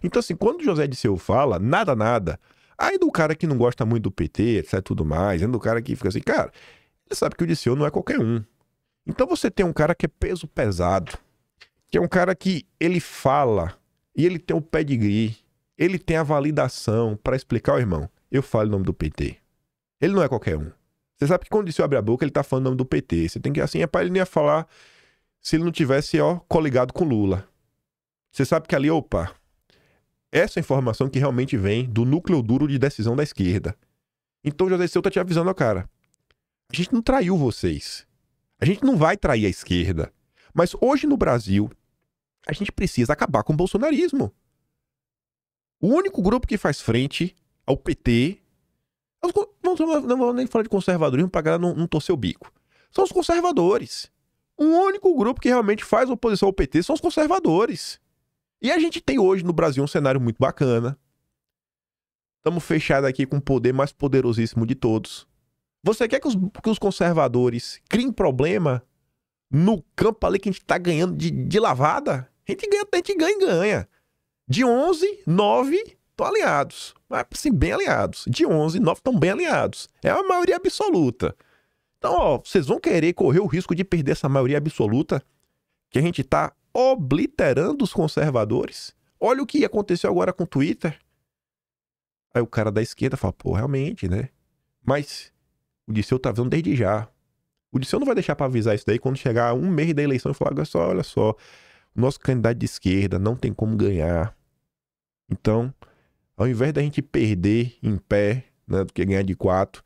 Então, assim, quando o José Disseu fala, nada, nada. Aí do cara que não gosta muito do PT, etc, tudo mais, do cara que fica assim, cara, ele sabe que o Disseu não é qualquer um. Então você tem um cara que é peso pesado, que é um cara que ele fala e ele tem o pedigree, ele tem a validação para explicar, o irmão, eu falo o nome do PT. Ele não é qualquer um. Você sabe que quando o Disseu abre a boca, ele tá falando o nome do PT. Você tem que, assim, é pra ele nem ia falar se ele não tivesse, ó, coligado com Lula. Você sabe que ali, opa, essa informação que realmente vem do núcleo duro de decisão da esquerda. Então José Seu tá te avisando, ó, cara. A gente não traiu vocês. A gente não vai trair a esquerda. Mas hoje no Brasil, a gente precisa acabar com o bolsonarismo. O único grupo que faz frente ao PT. Não, não vou nem falar de conservadorismo pra galera não, não torcer o bico. São os conservadores. O único grupo que realmente faz oposição ao PT são os conservadores. E a gente tem hoje no Brasil um cenário muito bacana. Estamos fechados aqui com o poder mais poderosíssimo de todos. Você quer que os, que os conservadores criem problema no campo ali que a gente tá ganhando de, de lavada? A gente ganha, a gente ganha e ganha. De 11, 9 estão alinhados. Mas, assim, bem alinhados. De 11, 9 estão bem alinhados. É a maioria absoluta. Então, ó, vocês vão querer correr o risco de perder essa maioria absoluta que a gente tá obliterando os conservadores? Olha o que aconteceu agora com o Twitter. Aí o cara da esquerda fala, pô, realmente, né? Mas o Disseu tá vendo desde já. O Disseu não vai deixar para avisar isso daí quando chegar um mês da eleição e falar, olha só, olha só, o nosso candidato de esquerda não tem como ganhar. Então, ao invés da gente perder em pé, né, do que ganhar de quatro,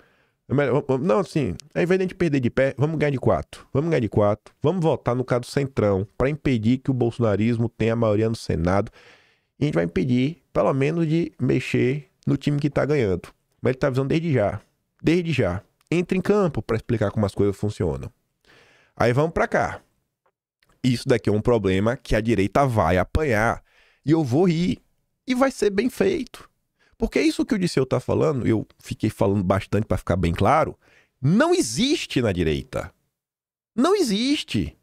é não, assim, ao invés de gente perder de pé, vamos ganhar de quatro. Vamos ganhar de quatro. Vamos votar no caso Centrão para impedir que o bolsonarismo tenha a maioria no Senado. E a gente vai impedir, pelo menos, de mexer no time que tá ganhando. Mas ele tá avisando desde já. Desde já entre em campo para explicar como as coisas funcionam. Aí vamos para cá. Isso daqui é um problema que a direita vai apanhar e eu vou rir. E vai ser bem feito. Porque isso que o Disseu tá falando, eu fiquei falando bastante para ficar bem claro, não existe na direita. Não existe.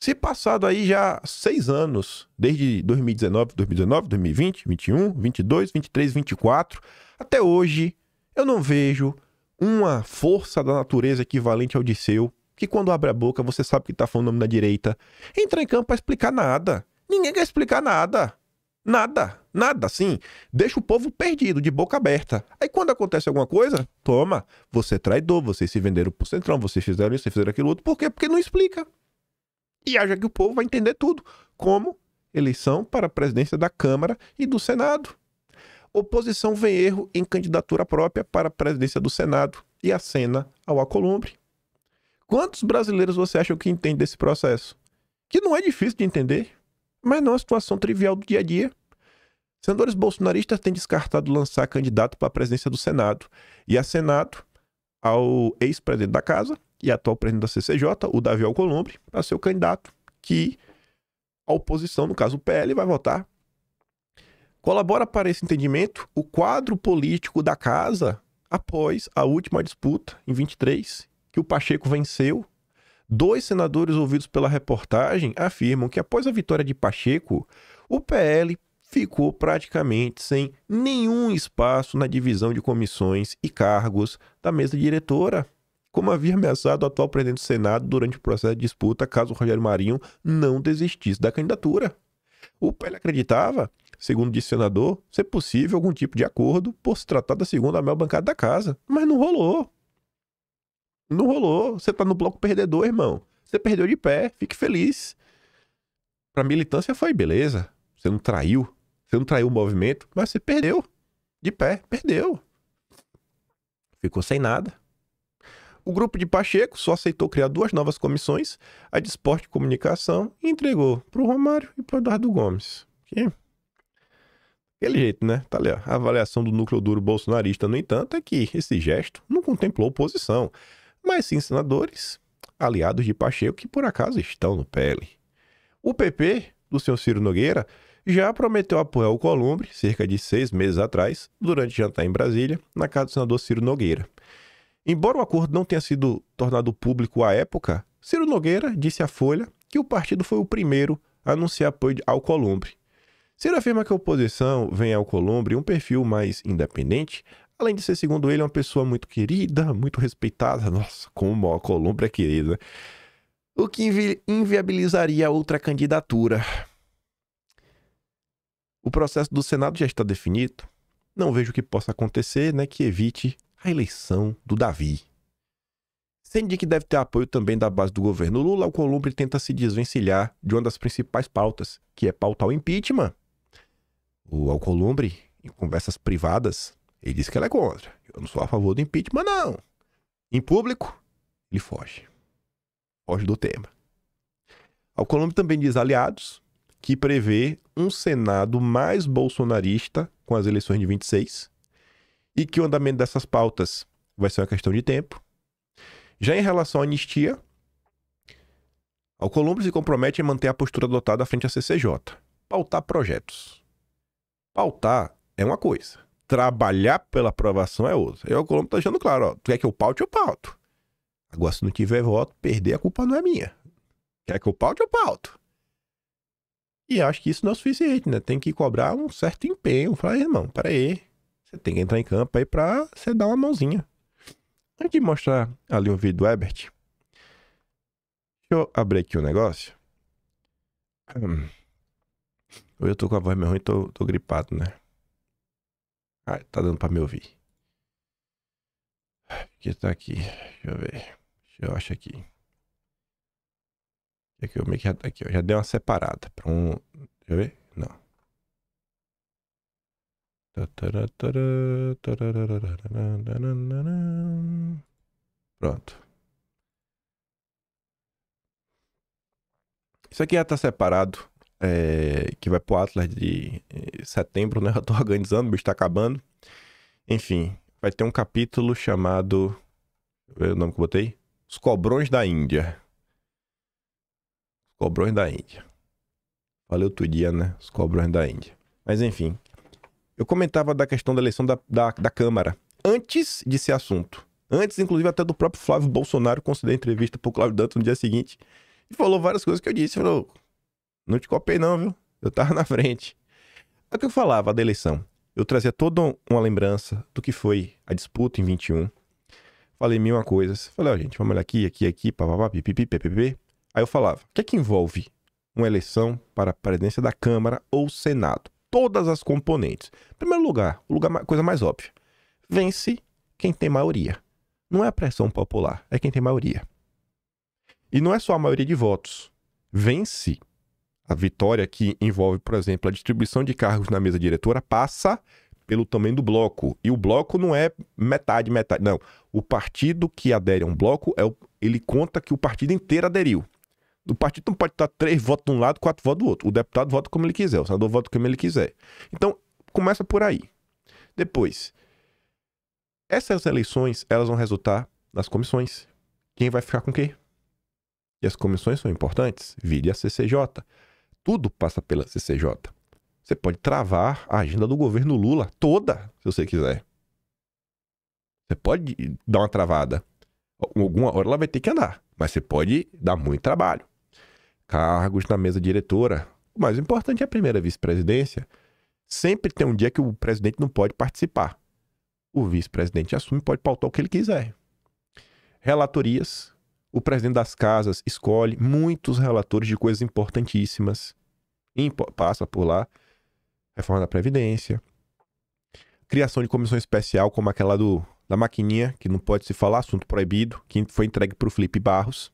Se passado aí já seis anos, desde 2019, 2019, 2020, 21, 22, 23, 24, até hoje, eu não vejo uma força da natureza equivalente ao Disseu, que quando abre a boca você sabe que tá falando o nome da direita, entra em campo para explicar nada. Ninguém quer explicar nada. Nada, nada, assim. Deixa o povo perdido, de boca aberta. Aí quando acontece alguma coisa, toma, você é traidor, vocês se venderam pro centrão, vocês fizeram isso, vocês fizeram aquilo outro. Por quê? Porque não explica. E acha que o povo vai entender tudo. Como eleição para a presidência da Câmara e do Senado. Oposição vê erro em candidatura própria para a presidência do Senado e acena ao Acolumbre. Quantos brasileiros você acha que entende desse processo? Que não é difícil de entender mas não é uma situação trivial do dia a dia. Senadores bolsonaristas têm descartado lançar candidato para a presidência do Senado e a Senado ao ex-presidente da Casa e atual presidente da CCJ, o Davi Alcolumbre, para ser o candidato que a oposição, no caso o PL, vai votar. Colabora para esse entendimento o quadro político da Casa após a última disputa, em 23, que o Pacheco venceu Dois senadores ouvidos pela reportagem afirmam que após a vitória de Pacheco, o PL ficou praticamente sem nenhum espaço na divisão de comissões e cargos da mesa diretora, como havia ameaçado o atual presidente do Senado durante o processo de disputa caso Rogério Marinho não desistisse da candidatura. O PL acreditava, segundo disse o senador, ser possível algum tipo de acordo por se tratar da segunda maior bancada da casa, mas não rolou. Não rolou. Você tá no bloco perdedor, irmão. Você perdeu de pé, fique feliz. Pra militância foi beleza. Você não traiu. Você não traiu o movimento, mas você perdeu. De pé, perdeu. Ficou sem nada. O grupo de Pacheco só aceitou criar duas novas comissões, a de esporte e comunicação, e entregou pro Romário e pro Eduardo Gomes. Que... Aquele jeito, né? Tá ali, ó. A avaliação do núcleo duro bolsonarista, no entanto, é que esse gesto não contemplou oposição mas sim senadores aliados de Pacheco que por acaso estão no PL. O PP, do senhor Ciro Nogueira, já prometeu apoiar o Columbre, cerca de seis meses atrás, durante jantar em Brasília, na casa do senador Ciro Nogueira. Embora o acordo não tenha sido tornado público à época, Ciro Nogueira disse à Folha que o partido foi o primeiro a anunciar apoio ao Columbre. Ciro afirma que a oposição vem ao Columbre um perfil mais independente, Além de ser, segundo ele, uma pessoa muito querida, muito respeitada. Nossa, como a Colômbia é querida. O que invi inviabilizaria outra candidatura. O processo do Senado já está definido. Não vejo que possa acontecer, né, que evite a eleição do Davi. Sendo que deve ter apoio também da base do governo Lula, o Columbre tenta se desvencilhar de uma das principais pautas, que é pautar o impeachment. O Alcolumbre, em conversas privadas, ele disse que ela é contra. Eu não sou a favor do impeachment, não. Em público, ele foge. Foge do tema. Alcolumbre também diz aliados que prevê um Senado mais bolsonarista com as eleições de 26 e que o andamento dessas pautas vai ser uma questão de tempo. Já em relação à anistia, Alcolumbre se compromete a manter a postura adotada frente à CCJ. Pautar projetos. Pautar é uma coisa trabalhar pela aprovação é outra. Eu, o Colombo, tá deixando claro, ó. Tu quer que eu paute, eu pauto. Agora, se não tiver voto, perder, a culpa não é minha. Quer que eu paute, eu pauto. E acho que isso não é suficiente, né? Tem que cobrar um certo empenho. Falar, irmão, peraí. Você tem que entrar em campo aí pra você dar uma mãozinha. Antes de mostrar ali o vídeo do Ebert, deixa eu abrir aqui o um negócio. Hum. Eu tô com a voz meio ruim, tô, tô gripado, né? Ah, tá dando pra me ouvir. Que tá aqui. Deixa eu ver. Deixa eu achar aqui. Aqui, eu meio que já, aqui, ó, já dei uma separada. Pra um. Deixa eu ver. Não. Pronto. Isso aqui já tá separado é, que vai pro Atlas de eh, setembro, né? *laughs* Eu tô organizando, o bicho tá acabando. Enfim, vai ter um capítulo chamado. Ver o nome que eu botei? Os Cobrões da Índia. Os Cobrões da Índia. Falei outro dia, né? Os Cobrões da Índia. Mas enfim. Eu comentava da questão da eleição da, da, da Câmara. Antes de ser assunto. Antes, inclusive, até do próprio Flávio Bolsonaro conceder entrevista pro Cláudio Dantas no dia seguinte falou várias coisas que eu disse. Falou, não te copiei não, viu? Eu tava na frente. É o que eu falava da eleição. Eu trazia toda uma lembrança do que foi a disputa em 21. Falei mil coisas. Falei, ó, oh, gente, vamos olhar aqui, aqui, aqui, papapá, pipipi, pipipi. Aí eu falava, o que é que envolve uma eleição para a presidência da Câmara ou Senado? Todas as componentes. Em primeiro lugar, o lugar, coisa mais óbvia. Vence quem tem maioria. Não é a pressão popular, é quem tem maioria. E não é só a maioria de votos. Vence a vitória que envolve, por exemplo, a distribuição de cargos na mesa diretora passa pelo tamanho do bloco. E o bloco não é metade, metade. Não. O partido que adere a um bloco, é o, ele conta que o partido inteiro aderiu. O partido não pode estar três votos de um lado, quatro votos do outro. O deputado vota como ele quiser, o senador vota como ele quiser. Então, começa por aí. Depois, essas eleições, elas vão resultar nas comissões. Quem vai ficar com quê? E as comissões são importantes. Vire a CCJ. Tudo passa pela CCJ. Você pode travar a agenda do governo Lula toda, se você quiser. Você pode dar uma travada. Alguma hora ela vai ter que andar, mas você pode dar muito trabalho. Cargos na mesa diretora. O mais importante é a primeira vice-presidência. Sempre tem um dia que o presidente não pode participar. O vice-presidente assume e pode pautar o que ele quiser. Relatorias. O presidente das casas escolhe muitos relatores de coisas importantíssimas. E passa por lá reforma da Previdência, criação de comissão especial como aquela do, da maquininha, que não pode se falar, assunto proibido, que foi entregue para o Felipe Barros.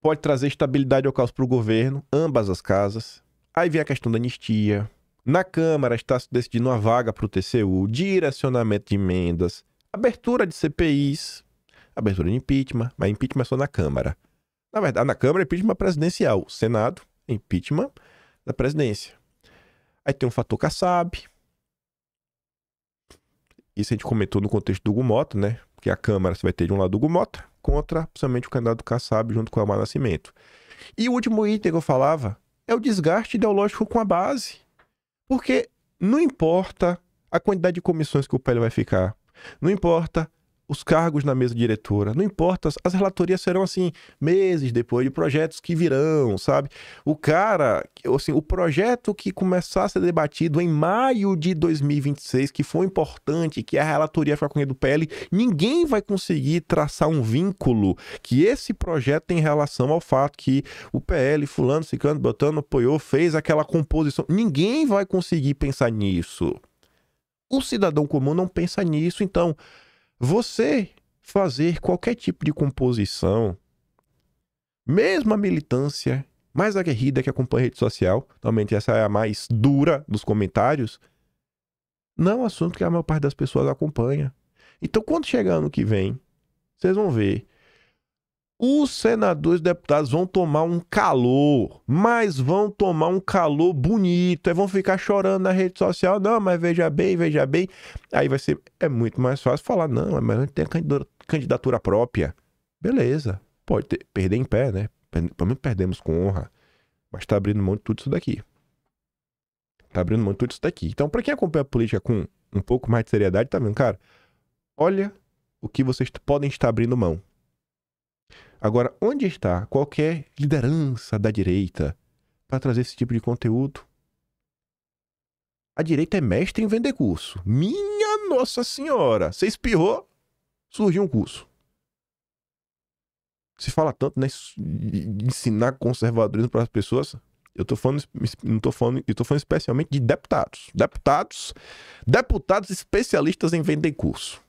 Pode trazer estabilidade ao caos para o governo, ambas as casas. Aí vem a questão da anistia. Na Câmara está se decidindo uma vaga para o TCU, direcionamento de emendas, abertura de CPIs, abertura de impeachment, mas impeachment é só na Câmara. Na verdade, na Câmara, impeachment presidencial. Senado, impeachment da presidência. Aí tem um fator Kassab. Isso a gente comentou no contexto do Gumota, né? Porque a Câmara você vai ter de um lado o Gumota contra, principalmente, o candidato Kassab junto com o Amar Nascimento. E o último item que eu falava é o desgaste ideológico com a base. Porque não importa a quantidade de comissões que o PL vai ficar, não importa os cargos na mesa diretora, não importa, as relatorias serão assim, meses depois de projetos que virão, sabe? O cara, assim, o projeto que começar a ser debatido em maio de 2026, que foi importante, que é a relatoria foi a do PL, ninguém vai conseguir traçar um vínculo que esse projeto tem em relação ao fato que o PL, fulano, ciclano, botando, apoiou, fez aquela composição. Ninguém vai conseguir pensar nisso. O cidadão comum não pensa nisso, então você fazer qualquer tipo de composição, mesmo a militância mais aguerrida que acompanha a rede social, normalmente essa é a mais dura dos comentários, não é um assunto que a maior parte das pessoas acompanha. Então, quando chegar ano que vem, vocês vão ver os senadores e deputados vão tomar um calor, mas vão tomar um calor bonito, aí vão ficar chorando na rede social, não, mas veja bem, veja bem. Aí vai ser, é muito mais fácil falar, não, mas a gente tem a candidatura própria. Beleza, pode ter, perder em pé, né? Pelo menos perdemos com honra, mas tá abrindo mão de tudo isso daqui. Tá abrindo mão de tudo isso daqui. Então, para quem acompanha a política com um pouco mais de seriedade, tá vendo, cara? Olha o que vocês podem estar abrindo mão. Agora, onde está qualquer liderança da direita para trazer esse tipo de conteúdo? A direita é mestre em vender curso. Minha Nossa Senhora! Você espirrou, surgiu um curso. Se fala tanto né, ensinar conservadorismo para as pessoas. Eu tô falando, não tô falando, eu tô falando especialmente de deputados. Deputados, deputados especialistas em vender curso.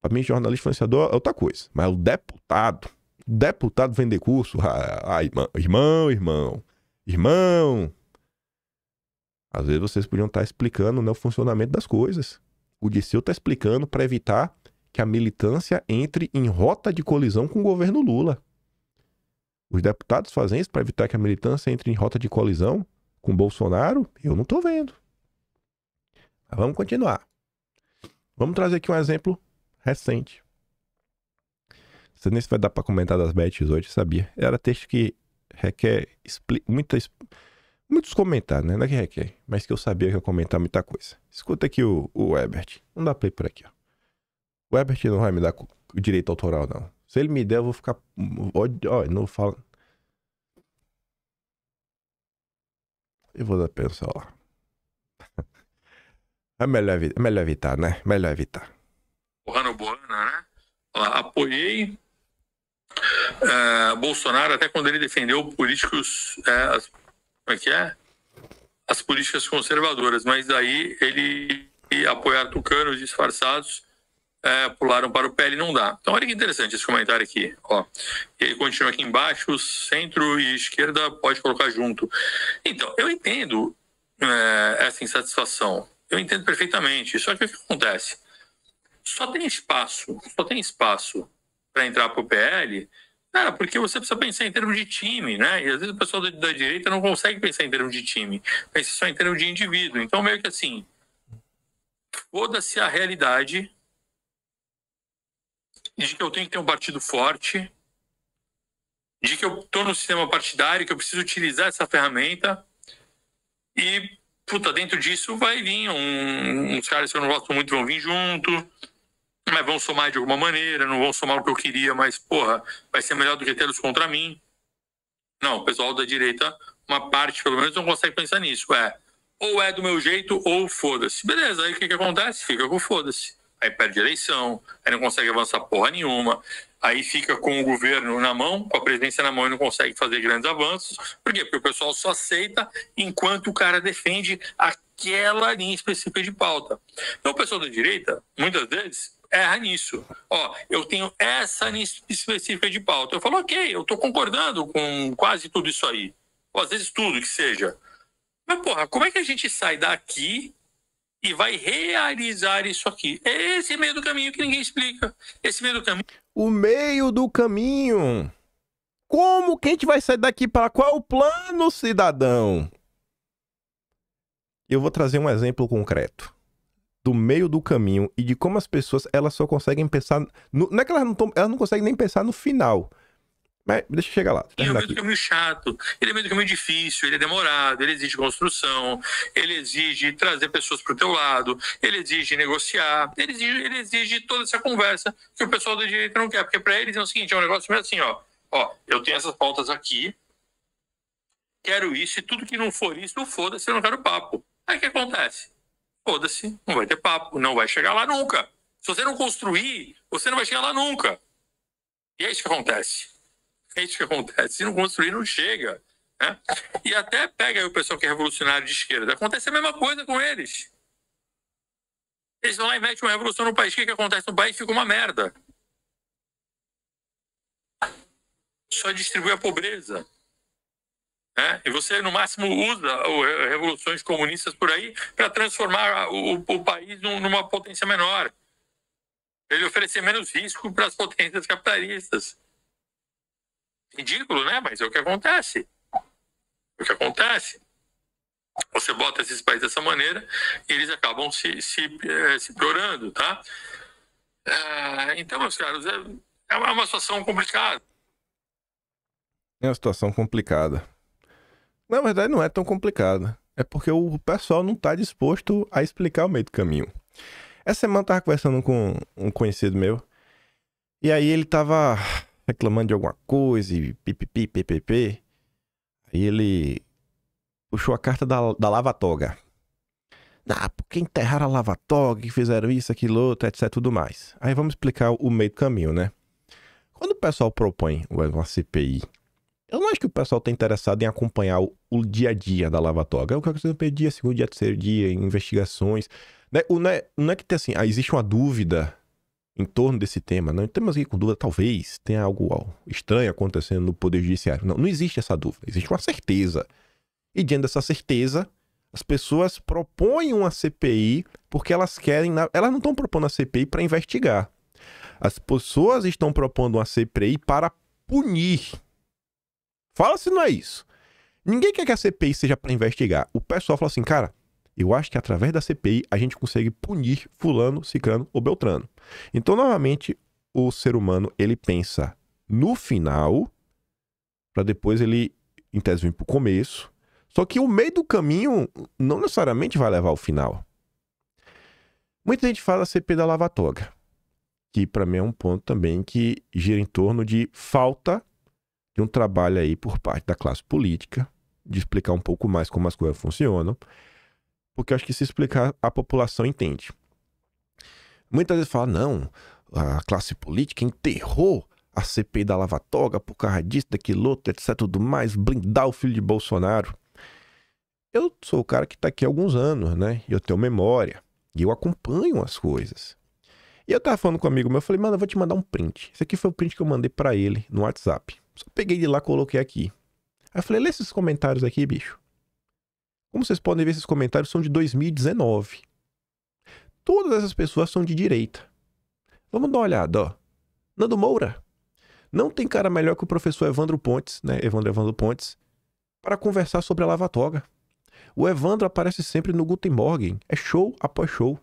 Para mim, jornalista influenciador é outra coisa. Mas o deputado, deputado vender curso. Ah, irmão, irmão, irmão, irmão. Às vezes vocês podiam estar explicando né, o funcionamento das coisas. O Disseu está explicando para evitar que a militância entre em rota de colisão com o governo Lula. Os deputados fazem isso para evitar que a militância entre em rota de colisão com Bolsonaro? Eu não estou vendo. Mas vamos continuar. Vamos trazer aqui um exemplo recente. Você nem se vai dar para comentar das bets hoje, sabia? Era texto que requer muitas, muitos comentários, né? Não é que requer, mas que eu sabia que ia comentar muita coisa. Escuta aqui o, o Ebert. Não dá play por aqui, ó. O Ebert não vai me dar direito autoral, não. Se ele me der, eu vou ficar. Ó, não falo. Eu vou dar pensar lá. *laughs* É melhor, é melhor evitar, né? Melhor evitar. Rano Buana, né? Apoiei é, Bolsonaro até quando ele defendeu políticos. É, as, como é que é? As políticas conservadoras, mas daí ele apoiar tucanos disfarçados é, pularam para o PL não dá. Então, olha que interessante esse comentário aqui. Ó. Ele continua aqui embaixo: centro e esquerda pode colocar junto. Então, eu entendo é, essa insatisfação. Eu entendo perfeitamente. Só que o que acontece? Só tem espaço, só tem espaço para entrar para o PL, cara, porque você precisa pensar em termos de time, né? E às vezes o pessoal da, da direita não consegue pensar em termos de time, pensa só em termos de indivíduo. Então, meio que assim, foda-se a realidade de que eu tenho que ter um partido forte, de que eu estou no sistema partidário, que eu preciso utilizar essa ferramenta e, puta, dentro disso vai vir um, uns caras que eu não gosto muito vão vir junto, mas vão somar de alguma maneira, não vão somar o que eu queria, mas, porra, vai ser melhor do que tê-los contra mim. Não, o pessoal da direita, uma parte pelo menos, não consegue pensar nisso. É, ou é do meu jeito ou foda-se. Beleza, aí o que, que acontece? Fica com foda-se aí perde eleição, aí não consegue avançar porra nenhuma, aí fica com o governo na mão, com a presidência na mão e não consegue fazer grandes avanços. Por quê? Porque o pessoal só aceita enquanto o cara defende aquela linha específica de pauta. Então o pessoal da direita, muitas vezes, erra nisso. Ó, eu tenho essa específica de pauta. Eu falo, ok, eu tô concordando com quase tudo isso aí. Ou às vezes tudo que seja. Mas, porra, como é que a gente sai daqui e vai realizar isso aqui. É esse meio do caminho que ninguém explica. Esse meio do caminho. O meio do caminho. Como que a gente vai sair daqui para qual o plano, cidadão? Eu vou trazer um exemplo concreto do meio do caminho e de como as pessoas elas só conseguem pensar no, não é que elas não, tão, elas não conseguem nem pensar no final mas deixa eu chegar lá. Ele é meio do caminho chato, ele é meio do caminho difícil, ele é demorado, ele exige construção, ele exige trazer pessoas para o teu lado, ele exige negociar, ele exige, ele exige toda essa conversa que o pessoal da direita não quer, porque para eles é o seguinte, é um negócio meio assim, ó, ó, eu tenho essas pautas aqui, quero isso, e tudo que não for isso, foda-se, eu não quero papo. Aí o que acontece? Foda-se, não vai ter papo, não vai chegar lá nunca. Se você não construir, você não vai chegar lá nunca. E é isso que acontece. É isso que acontece. Se não construir, não chega. Né? E até pega o pessoal que é revolucionário de esquerda. Acontece a mesma coisa com eles. Eles vão lá e metem uma revolução no país. O que, que acontece no país? Fica uma merda. Só distribui a pobreza. Né? E você, no máximo, usa revoluções comunistas por aí para transformar o, o país numa potência menor. Ele oferecer menos risco para as potências capitalistas ridículo, né? Mas é o que acontece. É o que acontece. Você bota esses países dessa maneira e eles acabam se, se, eh, se piorando, tá? É, então, meus caros, é, é uma situação complicada. É uma situação complicada. Na verdade, não é tão complicada. É porque o pessoal não está disposto a explicar o meio do caminho. Essa semana eu tava conversando com um conhecido meu. E aí ele tava reclamando de alguma coisa e pipipi, ppp. Aí ele puxou a carta da, da Lava Toga. Ah, porque enterraram a Lava Toga, que fizeram isso, aquilo, outro, etc, tudo mais. Aí vamos explicar o meio do caminho, né? Quando o pessoal propõe uma CPI, eu não acho que o pessoal está interessado em acompanhar o, o, dia a dia da Lava Toga. É o que aconteceu no dia, segundo dia, terceiro dia, investigações. Né? O, não, é, não é que tem assim, ah, existe uma dúvida em torno desse tema. Não temos aqui com dúvida, talvez tenha algo estranho acontecendo no Poder Judiciário. Não, não existe essa dúvida, existe uma certeza. E diante dessa certeza, as pessoas propõem uma CPI porque elas querem. Elas não estão propondo a CPI para investigar. As pessoas estão propondo uma CPI para punir. Fala se não é isso. Ninguém quer que a CPI seja para investigar. O pessoal fala assim, cara, eu acho que através da CPI a gente consegue punir fulano, ciclano ou beltrano. Então, novamente, o ser humano, ele pensa no final, para depois ele, em tese, vir para o começo. Só que o meio do caminho não necessariamente vai levar ao final. Muita gente fala CP da Lava Toga. que para mim é um ponto também que gira em torno de falta de um trabalho aí por parte da classe política, de explicar um pouco mais como as coisas funcionam, porque acho que se explicar, a população entende. Muitas vezes fala, não, a classe política enterrou a CPI da Lava Toga por causa disso, daquilo outro, etc, tudo mais, blindar o filho de Bolsonaro. Eu sou o cara que está aqui há alguns anos, né? E eu tenho memória. E eu acompanho as coisas. E eu tava falando com um amigo meu, eu falei, mano, eu vou te mandar um print. Esse aqui foi o print que eu mandei para ele no WhatsApp. Só peguei de lá, coloquei aqui. Aí eu falei, lê esses comentários aqui, bicho. Como vocês podem ver, esses comentários são de 2019. Todas essas pessoas são de direita. Vamos dar uma olhada, ó. Nando Moura. Não tem cara melhor que o professor Evandro Pontes, né? Evandro Evandro Pontes, para conversar sobre a Lava Toga. O Evandro aparece sempre no Guten Morgen. É show após show.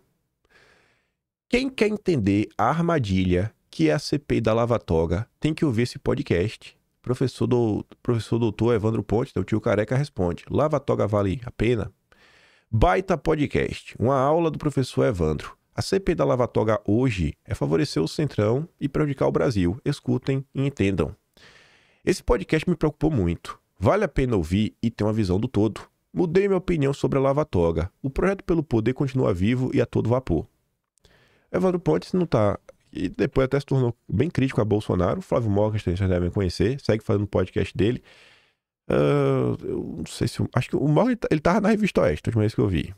Quem quer entender a armadilha que é a CPI da Lava Toga tem que ouvir esse podcast. Professor, do, professor doutor Evandro Ponte, o tio Careca, responde. Lava Toga vale a pena? Baita podcast. Uma aula do professor Evandro. A CPI da Lava Toga hoje é favorecer o Centrão e prejudicar o Brasil. Escutem e entendam. Esse podcast me preocupou muito. Vale a pena ouvir e ter uma visão do todo. Mudei minha opinião sobre a Lava Toga. O projeto pelo poder continua vivo e a todo vapor. Evandro Pontes não tá. E depois até se tornou bem crítico a Bolsonaro. O Flávio Morgenstern vocês devem conhecer. Segue fazendo podcast dele. Uh, eu não sei se. Acho que o Morgan ele tava na revista Oeste, a última vez que eu vi.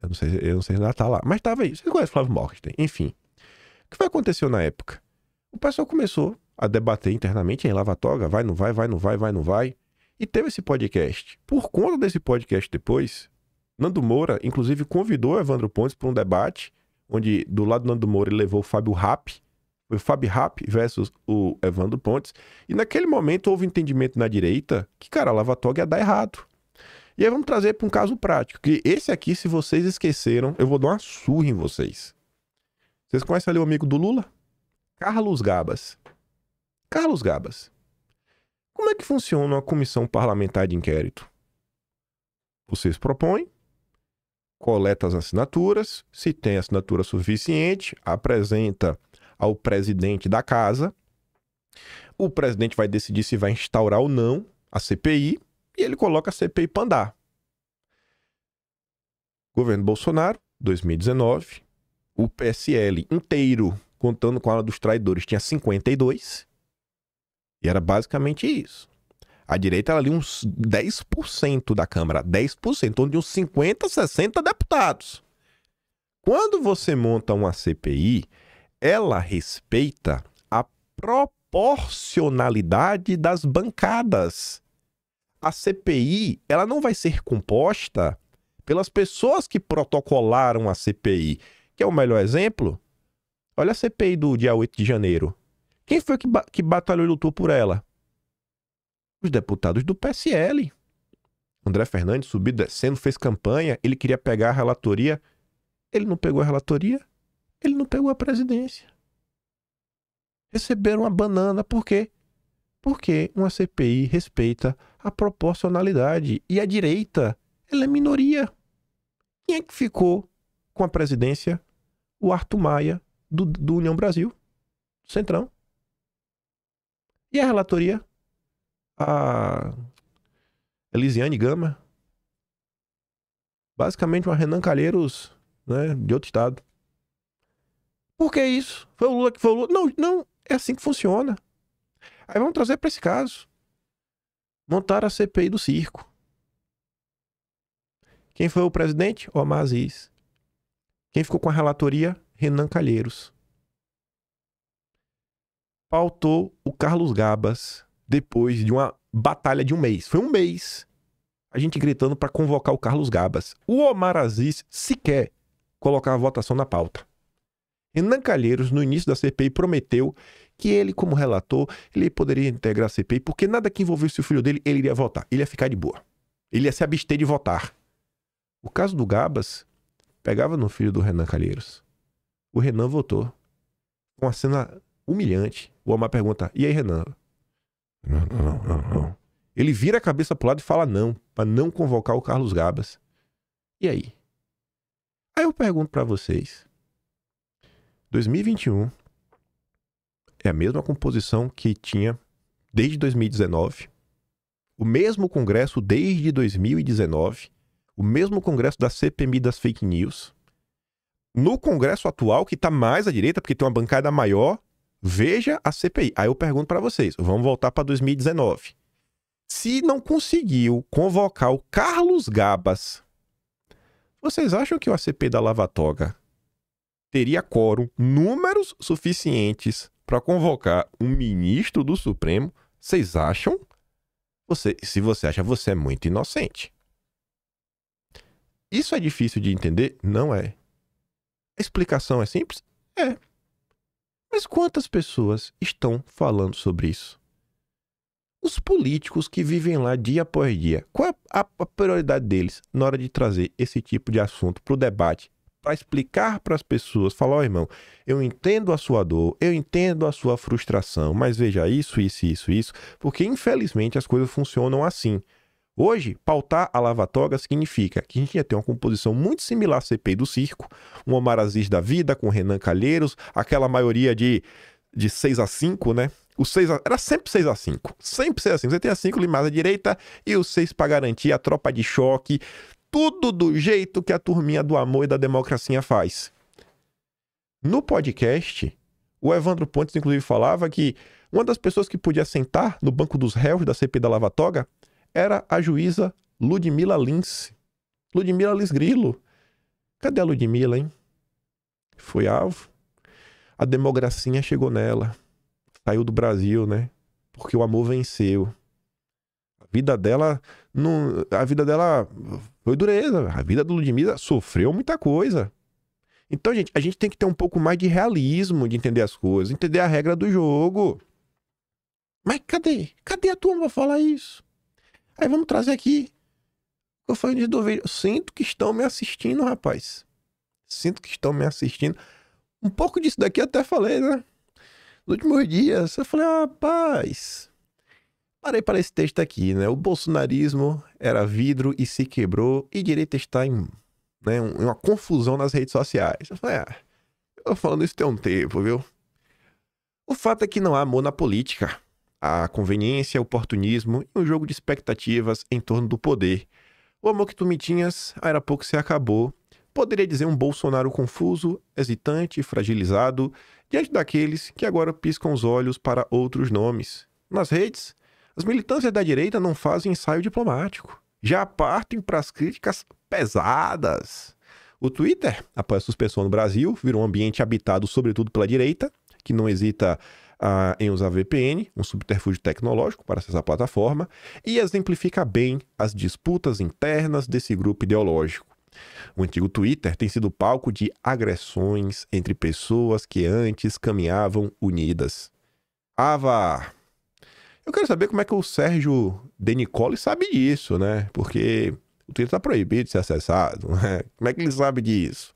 Eu não sei, eu não sei se ainda tá lá. Mas tava aí. Você conhece o Flávio Morgenstern? Enfim. O que foi aconteceu na época? O pessoal começou a debater internamente em Lava Toga, vai, não vai, vai, não vai, vai, não vai. E teve esse podcast. Por conta desse podcast depois, Nando Moura, inclusive, convidou Evandro Pontes para um debate, onde do lado do Nando Moura ele levou o Fábio Rapp, foi o Fábio Rapp versus o Evandro Pontes, e naquele momento houve entendimento na direita que, cara, a Lava Toga ia dar errado. E aí vamos trazer para um caso prático, que esse aqui, se vocês esqueceram, eu vou dar uma surra em vocês. Vocês conhecem ali o amigo do Lula? Carlos Gabas. Carlos Gabas. Como é que funciona uma comissão parlamentar de inquérito? Vocês propõem, coleta as assinaturas, se tem assinatura suficiente, apresenta ao presidente da casa. O presidente vai decidir se vai instaurar ou não a CPI e ele coloca a CPI para andar. Governo Bolsonaro, 2019, o PSL inteiro, contando com a ala dos traidores, tinha 52. E era basicamente isso. A direita era ali uns 10% da Câmara, 10%, onde uns 50, 60 deputados. Quando você monta uma CPI, ela respeita a proporcionalidade das bancadas. A CPI, ela não vai ser composta pelas pessoas que protocolaram a CPI. Que é o melhor exemplo? Olha a CPI do dia 8 de janeiro. Quem foi que, ba que batalhou e lutou por ela? Os deputados do PSL. André Fernandes subiu descendo, fez campanha, ele queria pegar a relatoria. Ele não pegou a relatoria, ele não pegou a presidência. Receberam a banana, por quê? Porque uma CPI respeita a proporcionalidade e a direita, ela é minoria. Quem é que ficou com a presidência? O Arthur Maia, do, do União Brasil, Centrão. E a relatoria? Elisiane Gama. Basicamente uma Renan Calheiros né, de outro estado. Por que isso? Foi o Lula que Lula. Não, não, é assim que funciona. Aí vamos trazer para esse caso. Montar a CPI do circo. Quem foi o presidente? Omar Aziz. Quem ficou com a relatoria? Renan Calheiros pautou o Carlos Gabas depois de uma batalha de um mês. Foi um mês. A gente gritando para convocar o Carlos Gabas. O Omar Aziz sequer colocar a votação na pauta. Renan Calheiros, no início da CPI, prometeu que ele, como relator, ele poderia integrar a CPI, porque nada que envolvesse o filho dele, ele iria votar. Ele ia ficar de boa. Ele ia se abster de votar. O caso do Gabas pegava no filho do Renan Calheiros. O Renan votou. Uma cena humilhante. O Omar pergunta: E aí, Renan? Não, não, não, não. Ele vira a cabeça pro lado e fala não, para não convocar o Carlos Gabas. E aí? Aí eu pergunto para vocês: 2021 é a mesma composição que tinha desde 2019, o mesmo Congresso desde 2019, o mesmo Congresso da CPMI das fake news. No Congresso atual, que está mais à direita, porque tem uma bancada maior, veja a CPI. Aí eu pergunto para vocês, vamos voltar para 2019. Se não conseguiu convocar o Carlos Gabas, vocês acham que o ACP da Lava Toga teria quórum, números suficientes para convocar um ministro do Supremo? Vocês acham? Você, se você acha, você é muito inocente. Isso é difícil de entender? Não é. A explicação é simples? É. Mas quantas pessoas estão falando sobre isso? Os políticos que vivem lá dia após dia, qual é a, prioridade deles na hora de trazer esse tipo de assunto para o debate para explicar para as pessoas, falar, ó oh, irmão, eu entendo a sua dor, eu entendo a sua frustração, mas veja isso, isso, isso, isso, porque infelizmente as coisas funcionam assim. Hoje, pautar a lava-toga significa que a gente ia ter uma composição muito similar à CPI do circo, um Omar Aziz da vida com Renan Calheiros, aquela maioria de, de 6 a 5, né? O 6 a... Era sempre 6 a 5 Sempre 6 a 5 Você tem a 5 limada à direita e o 6 para garantir a tropa de choque, tudo do jeito que a turminha do amor e da democracia faz. No podcast, o Evandro Pontes, inclusive, falava que uma das pessoas que podia sentar no banco dos réus da CP da Lava Toga era a juíza Ludmila Lins. Ludmila Lins Grilo. Cadê a Ludmila, hein? Foi alvo. A democracia chegou nela. Saiu do Brasil, né? Porque o amor venceu vida dela não, a vida dela foi dureza. A vida do Ludmilla sofreu muita coisa. Então, gente, a gente tem que ter um pouco mais de realismo de entender as coisas, entender a regra do jogo. Mas cadê? Cadê a turma pra falar isso? Aí vamos trazer aqui. Eu falei do vídeo. Sinto que estão me assistindo, rapaz. Sinto que estão me assistindo. Um pouco disso daqui até falei, né? Nos últimos dias, eu falei, rapaz, Parei para esse texto aqui, né? O bolsonarismo era vidro e se quebrou, e direita está em né, uma confusão nas redes sociais. Eu falei, ah, eu falando isso tem um tempo, viu? O fato é que não há amor na política. Há conveniência, oportunismo e um jogo de expectativas em torno do poder. O amor que tu me tinhas, era pouco se acabou. Poderia dizer um Bolsonaro confuso, hesitante, fragilizado, diante daqueles que agora piscam os olhos para outros nomes. Nas redes, as militâncias da direita não fazem ensaio diplomático. Já partem para as críticas pesadas. O Twitter, após a suspensão no Brasil, virou um ambiente habitado sobretudo pela direita, que não hesita em usar VPN, um subterfúgio tecnológico para acessar a plataforma, e exemplifica bem as disputas internas desse grupo ideológico. O antigo Twitter tem sido palco de agressões entre pessoas que antes caminhavam unidas. Ava! Eu quero saber como é que o Sérgio Denicoli sabe disso, né? Porque o Twitter está proibido de ser acessado. *laughs* Né? Como é que ele sabe disso?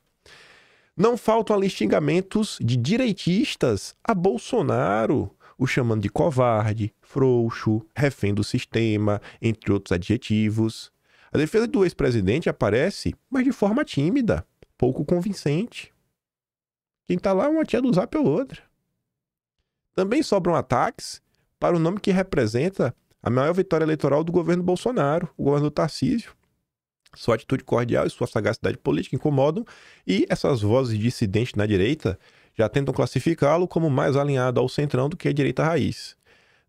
Não faltam ali xingamentos de direitistas a Bolsonaro, o chamando de covarde, frouxo, refém do sistema, entre outros adjetivos. A defesa do ex-presidente aparece, mas de forma tímida, pouco convincente. Quem tá lá é uma tia do zap ou outra. Também sobram ataques para o nome que representa a maior vitória eleitoral do governo Bolsonaro, o governo Tarcísio. Sua atitude cordial e sua sagacidade política incomodam, e essas vozes dissidentes na direita já tentam classificá-lo como mais alinhado ao centrão do que a direita raiz.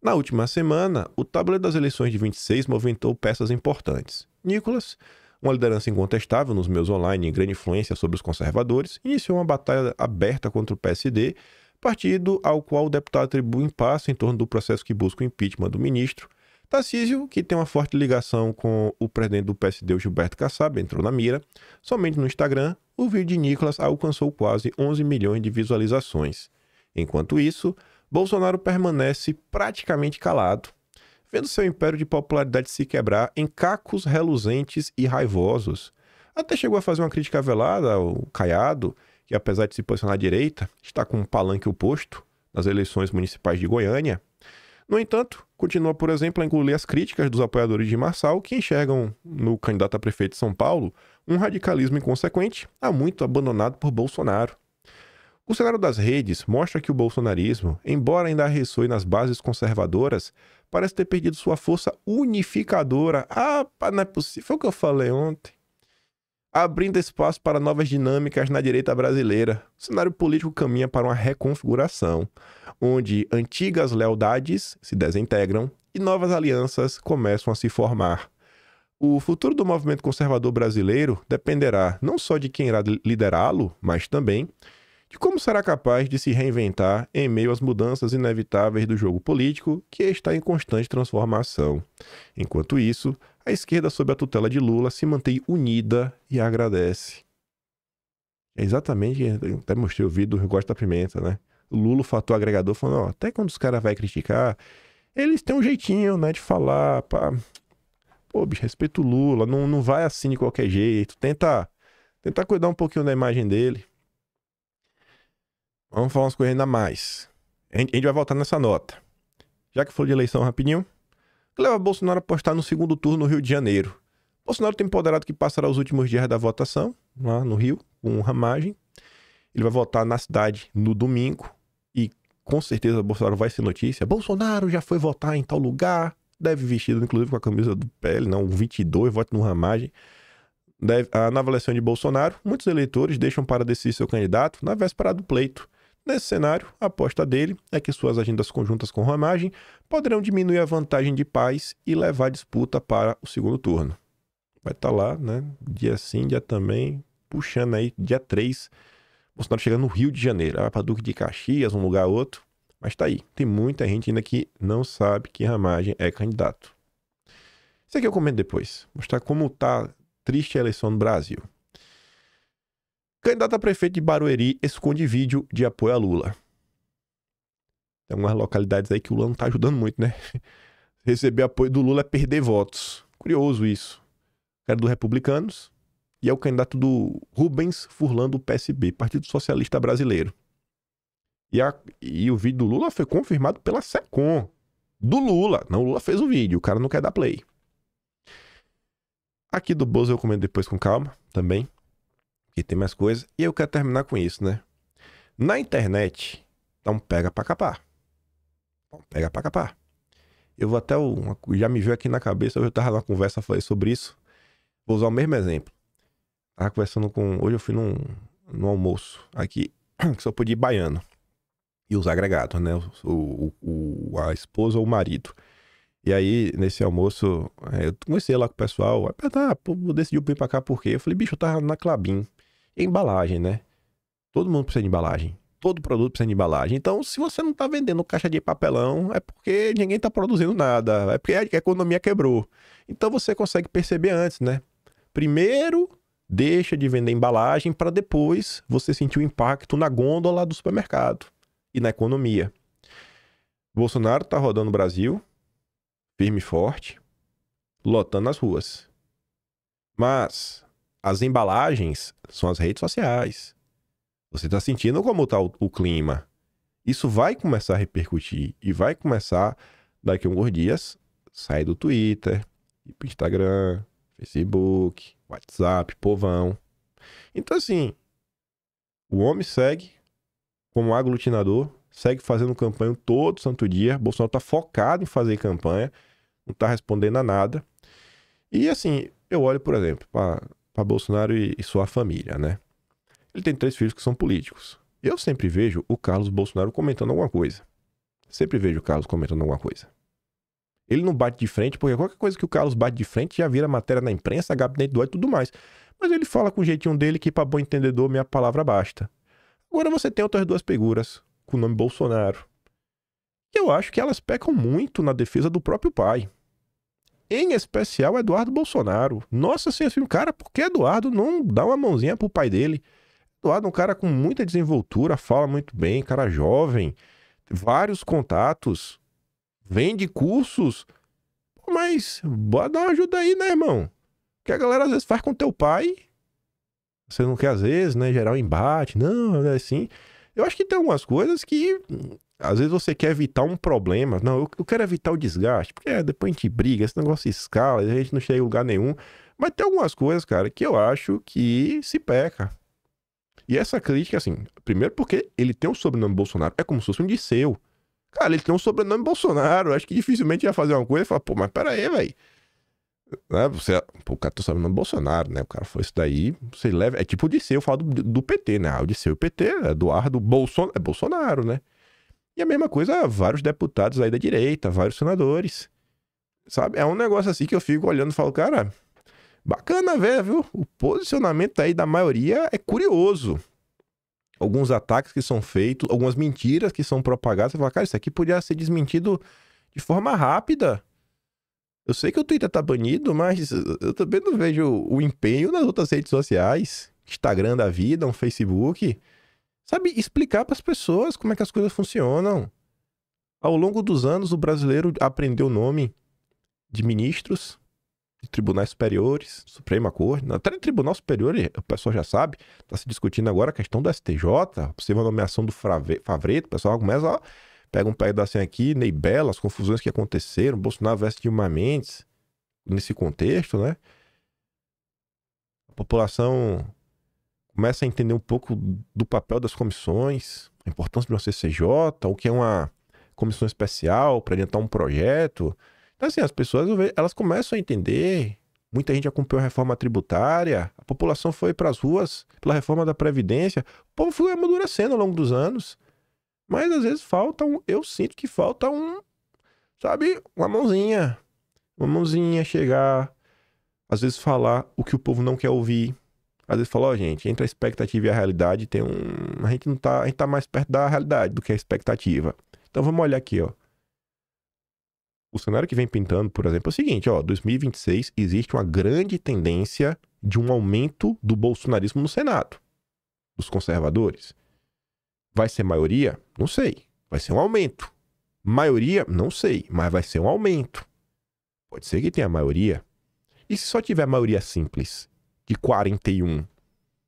Na última semana, o tabuleiro das eleições de 26 movimentou peças importantes. Nicolas, uma liderança incontestável nos meios online e grande influência sobre os conservadores, iniciou uma batalha aberta contra o PSD partido ao qual o deputado atribui impasse em torno do processo que busca o impeachment do ministro. Tarcísio, que tem uma forte ligação com o presidente do PSD, Gilberto Kassab, entrou na mira. Somente no Instagram, o vídeo de Nicolas alcançou quase 11 milhões de visualizações. Enquanto isso, Bolsonaro permanece praticamente calado, vendo seu império de popularidade se quebrar em cacos reluzentes e raivosos. Até chegou a fazer uma crítica velada ao Caiado, que apesar de se posicionar à direita, está com um palanque oposto nas eleições municipais de Goiânia. No entanto, continua, por exemplo, a engolir as críticas dos apoiadores de Marçal, que enxergam no candidato a prefeito de São Paulo um radicalismo inconsequente, há muito abandonado por Bolsonaro. O cenário das redes mostra que o bolsonarismo, embora ainda ressoe nas bases conservadoras, parece ter perdido sua força unificadora. Ah, não é possível. Foi o que eu falei ontem. Abrindo espaço para novas dinâmicas na direita brasileira, o cenário político caminha para uma reconfiguração, onde antigas lealdades se desintegram e novas alianças começam a se formar. O futuro do movimento conservador brasileiro dependerá não só de quem irá liderá-lo, mas também de como será capaz de se reinventar em meio às mudanças inevitáveis do jogo político que está em constante transformação. Enquanto isso, a esquerda, sob a tutela de Lula, se mantém unida e agradece. É exatamente, até mostrei o vídeo do Rigosto da Pimenta, né? Lula, o fator agregador, falando, ó, até quando os caras vão criticar, eles têm um jeitinho, né, de falar, pá, pô, bicho, o Lula, não, não vai assim de qualquer jeito, tenta, tenta cuidar um pouquinho da imagem dele. Vamos falar umas coisas ainda mais. A gente vai voltar nessa nota. Já que falou de eleição rapidinho, que leva Bolsonaro a apostar no segundo turno no Rio de Janeiro. Bolsonaro tem empoderado que passará os últimos dias da votação, lá no Rio, com ramagem. Ele vai votar na cidade no domingo e com certeza Bolsonaro vai ser notícia. Bolsonaro já foi votar em tal lugar, deve vestido inclusive com a camisa do PL, não, 22, voto no ramagem. Deve, na avaliação de Bolsonaro, muitos eleitores deixam para decidir seu candidato na véspera do pleito. Nesse cenário, a aposta dele é que suas agendas conjuntas com Ramagem poderão diminuir a vantagem de paz e levar a disputa para o segundo turno. Vai estar tá lá, né? Dia sim, dia também, puxando aí, dia 3. Bolsonaro chegando no Rio de Janeiro, ah, para Duque de Caxias, um lugar outro. Mas tá aí. Tem muita gente ainda que não sabe que Ramagem é candidato. Isso aqui eu comento depois. Mostrar como tá triste a eleição no Brasil. Candidato a prefeito de Barueri esconde vídeo de apoio a Lula. Tem algumas localidades aí que o Lula não tá ajudando muito, né? *laughs* Receber apoio do Lula é perder votos. Curioso isso. O cara do Republicanos e é o candidato do Rubens Furlan do PSB, Partido Socialista Brasileiro. E, a, e o vídeo do Lula foi confirmado pela SECOM. Do Lula. Não, o Lula fez o vídeo, o cara não quer dar play. Aqui do Bozo eu comento depois com calma também que tem mais coisa. E eu quero terminar com isso, né? Na internet, um pega pra capar. pega pra capar. Eu vou até. Uma, já me veio aqui na cabeça, hoje eu tava numa conversa, falei sobre isso. Vou usar o mesmo exemplo. Tava conversando com. Hoje eu fui num, num almoço aqui, *coughs* que só podia ir baiano. E os agregados, né? O, o, o, a esposa ou o marido. E aí, nesse almoço, é, eu comecei lá com o pessoal. Ah, pô, decidiu vir pra cá por quê? Eu falei, bicho, eu tava na Clabin embalagem, né? Todo mundo precisa de embalagem. Todo produto precisa de embalagem. Então, se você não está vendendo caixa de papelão, é porque ninguém está produzindo nada. É porque a economia quebrou. Então, você consegue perceber antes, né? Primeiro, deixa de vender embalagem para depois você sentir o impacto na gôndola do supermercado e na economia. Bolsonaro está rodando o Brasil, firme e forte, lotando as ruas. Mas as embalagens são as redes sociais. Você está sentindo como está o, o, clima. Isso vai começar a repercutir e vai começar, daqui a alguns dias, sair do Twitter, ir para Instagram, Facebook, WhatsApp, povão. Então, assim, o homem segue como aglutinador, segue fazendo campanha todo santo dia. Bolsonaro está focado em fazer campanha, não está respondendo a nada. E, assim, eu olho, por exemplo, para para Bolsonaro e, e sua família, né? Ele tem três filhos que são políticos. Eu sempre vejo o Carlos Bolsonaro comentando alguma coisa. Sempre vejo o Carlos comentando alguma coisa. Ele não bate de frente, porque qualquer coisa que o Carlos bate de frente já vira matéria na imprensa, gabinete do ódio e tudo mais. Mas ele fala com o jeitinho dele que, para bom entendedor, minha palavra basta. Agora você tem outras duas figuras com o nome Bolsonaro. E eu acho que elas pecam muito na defesa do próprio pai em especial Eduardo Bolsonaro. Nossa senhora, assim, cara, por que Eduardo não dá uma mãozinha pro pai dele? Eduardo é um cara com muita desenvoltura, fala muito bem, cara jovem, vários contatos, vende cursos. Mas bora dar uma ajuda aí, né, irmão? Que a galera às vezes faz com teu pai. Você não quer, às vezes, né, gerar um embate. Não, é assim. Eu acho que tem algumas coisas que às vezes você quer evitar um problema. Não, eu, quero evitar o desgaste. Porque é, depois a gente briga, esse negócio escala, a gente não chega em lugar nenhum. Mas tem algumas coisas, cara, que eu acho que se peca. E essa crítica, assim, primeiro porque ele tem o sobrenome Bolsonaro, é como se fosse um Disseu. Cara, ele tem um sobrenome Bolsonaro. Acho que dificilmente ia fazer uma coisa e falar, pô, mas pera aí, velho. Né? Você, pô, o cara tem o sobrenome Bolsonaro, né? O cara foi isso daí, você leva. É tipo o Disseu, eu falo do, do PT, né? Ah, o Disseu e o PT, Eduardo Bolson, é Bolsonaro, né? E a mesma coisa, vários deputados aí da direita, vários senadores. Sabe? É um negócio assim que eu fico olhando e falo, cara, bacana ver, viu? O posicionamento aí da maioria é curioso. Alguns ataques que são feitos, algumas mentiras que são propagadas, você fala, cara, isso aqui podia ser desmentido de forma rápida. Eu sei que o Twitter tá banido, mas eu também não vejo o empenho nas outras redes sociais, Instagram da vida, um Facebook, sabe, explicar para as pessoas como é que as coisas funcionam. Ao longo dos anos, o brasileiro aprendeu o nome de ministros, de tribunais superiores, Suprema Corte, até no Tribunal Superior, o pessoal já sabe, está se discutindo agora a questão do STJ, possível nomeação do Favreto, o pessoal começa, ó, pega um pedacinho aqui, Ney Bela, as confusões que aconteceram, Bolsonaro versus Dilma Mendes, nesse contexto, né? A população começa a entender um pouco do papel das comissões, a importância de uma CCJ, o que é uma comissão especial para adiantar um projeto, então, assim, as pessoas elas começam a entender. Muita gente acompanhou a reforma tributária, a população foi para as ruas pela reforma da Previdência. O povo foi amadurecendo ao longo dos anos. Mas às vezes falta um. Eu sinto que falta um. Sabe? Uma mãozinha. Uma mãozinha chegar. Às vezes falar o que o povo não quer ouvir. Às vezes falar, ó, oh, gente, entre a expectativa e a realidade tem um. A gente não tá. A gente tá mais perto da realidade do que a expectativa. Então vamos olhar aqui, ó o cenário que vem pintando, por exemplo, é o seguinte, ó, 2026 existe uma grande tendência de um aumento do bolsonarismo no Senado, dos conservadores. Vai ser maioria? Não sei. Vai ser um aumento. Maioria? Não sei, mas vai ser um aumento. Pode ser que tenha maioria. E se só tiver maioria simples, de 41?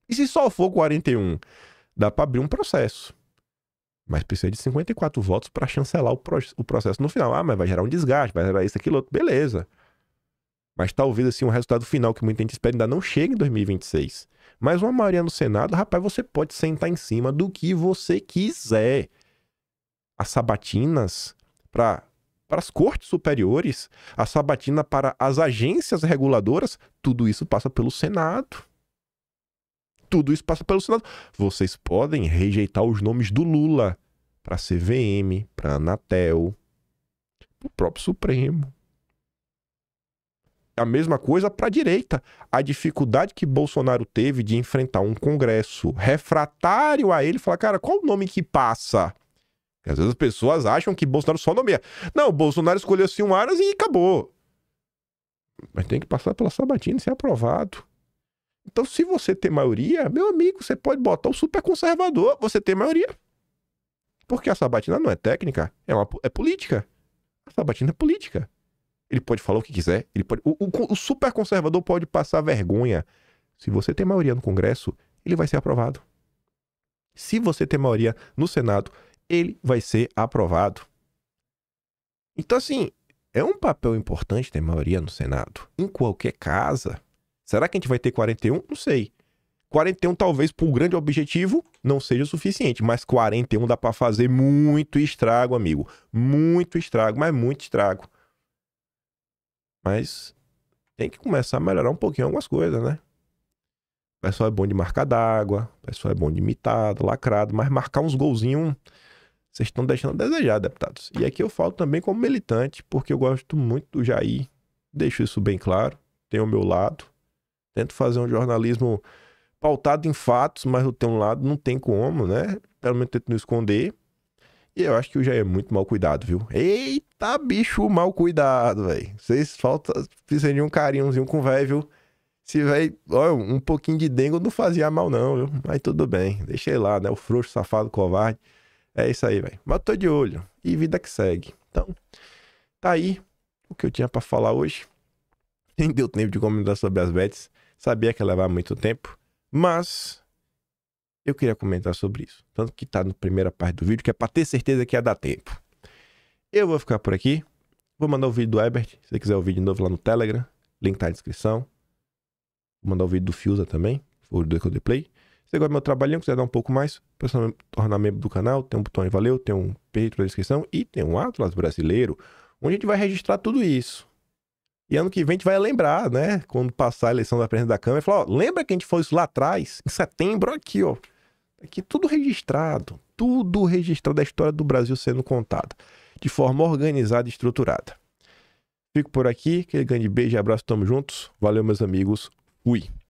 E se só for 41? Dá para abrir um processo. Mas precisa de 54 votos para chancelar o, pro, o, processo no final. Ah, mas vai gerar um desgaste, vai gerar isso, aquilo, outro. Beleza. Mas talvez assim um resultado final que muita gente espera ainda não chegue em 2026. Mas uma maioria no Senado, rapaz, você pode sentar em cima do que você quiser. As sabatinas para para as cortes superiores, a sabatina para as agências reguladoras, tudo isso passa pelo Senado. Tudo isso passa pelo Senado. Vocês podem rejeitar os nomes do Lula para a CVM, para a Anatel, o próprio Supremo. A mesma coisa para a direita. A dificuldade que Bolsonaro teve de enfrentar um Congresso refratário a ele, falar, cara, qual o nome que passa? Às vezes as pessoas acham que Bolsonaro só nomeia. Não, Bolsonaro escolheu um Aras e acabou. Mas tem que passar pela sabatina e ser aprovado. Então, se você tem maioria, meu amigo, você pode botar o super conservador, você tem maioria. Porque a sabatina não é técnica, é, uma, é política. A sabatina é política. Ele pode falar o que quiser, ele pode, o, o, o super conservador pode passar vergonha. Se você tem maioria no Congresso, ele vai ser aprovado. Se você tem maioria no Senado, ele vai ser aprovado. Então, assim, é um papel importante ter maioria no Senado. Em qualquer casa. Será que a gente vai ter 41? Não sei. 41 talvez para um grande objetivo não seja o suficiente, mas 41 dá para fazer muito estrago, amigo. Muito estrago, mas muito estrago. Mas tem que começar a melhorar um pouquinho algumas coisas, né? O pessoal é bom de marcar d'água, o pessoal é bom de imitado, lacrado, mas marcar uns golzinhos, vocês estão deixando a desejar, deputados. E aqui eu falo também como militante, porque eu gosto muito do Jair, deixo isso bem claro, tenho o meu lado, Tento fazer um jornalismo pautado em fatos, mas do teu lado não tem como, né? Pelo menos tento não esconder. E eu acho que o Jair é muito mal cuidado, viu? Eita, bicho mal cuidado, velho. Vocês falta, precisam de um carinhozinho com o velho, viu? Se velho, um pouquinho de dengue não fazia mal, não, viu? Mas tudo bem, deixei lá, né? O frouxo, safado, covarde. É isso aí, velho. Mas tô de olho. E vida que segue. Então, tá aí o que eu tinha para falar hoje. *laughs* Nem deu tempo de comentar sobre as bets. Sabia que ia levar muito tempo, mas eu queria comentar sobre isso. Tanto que tá na primeira parte do vídeo, que é para ter certeza que ia dar tempo. Eu vou ficar por aqui. Vou mandar o vídeo do Ebert. Se você quiser o vídeo novo lá no Telegram, link tá na descrição. Vou mandar o vídeo do Fusa também, o do Decode Play. Você gosta do meu trabalhinho, quiser dar um pouco mais, para se tornar membro do canal, tem um botão aí, valeu, tem um peito na descrição e tem um Atlas brasileiro, onde a gente vai registrar tudo isso. E ano que vem a gente vai lembrar, né? Quando passar a eleição da presidente da Câmara, falar, ó, lembra que a gente foi isso lá atrás, em setembro, aqui, ó. Aqui tudo registrado, tudo registrado, a história do Brasil sendo contada, de forma organizada e estruturada. Fico por aqui, aquele grande beijo e abraço, tamo juntos. Valeu, meus amigos. Fui.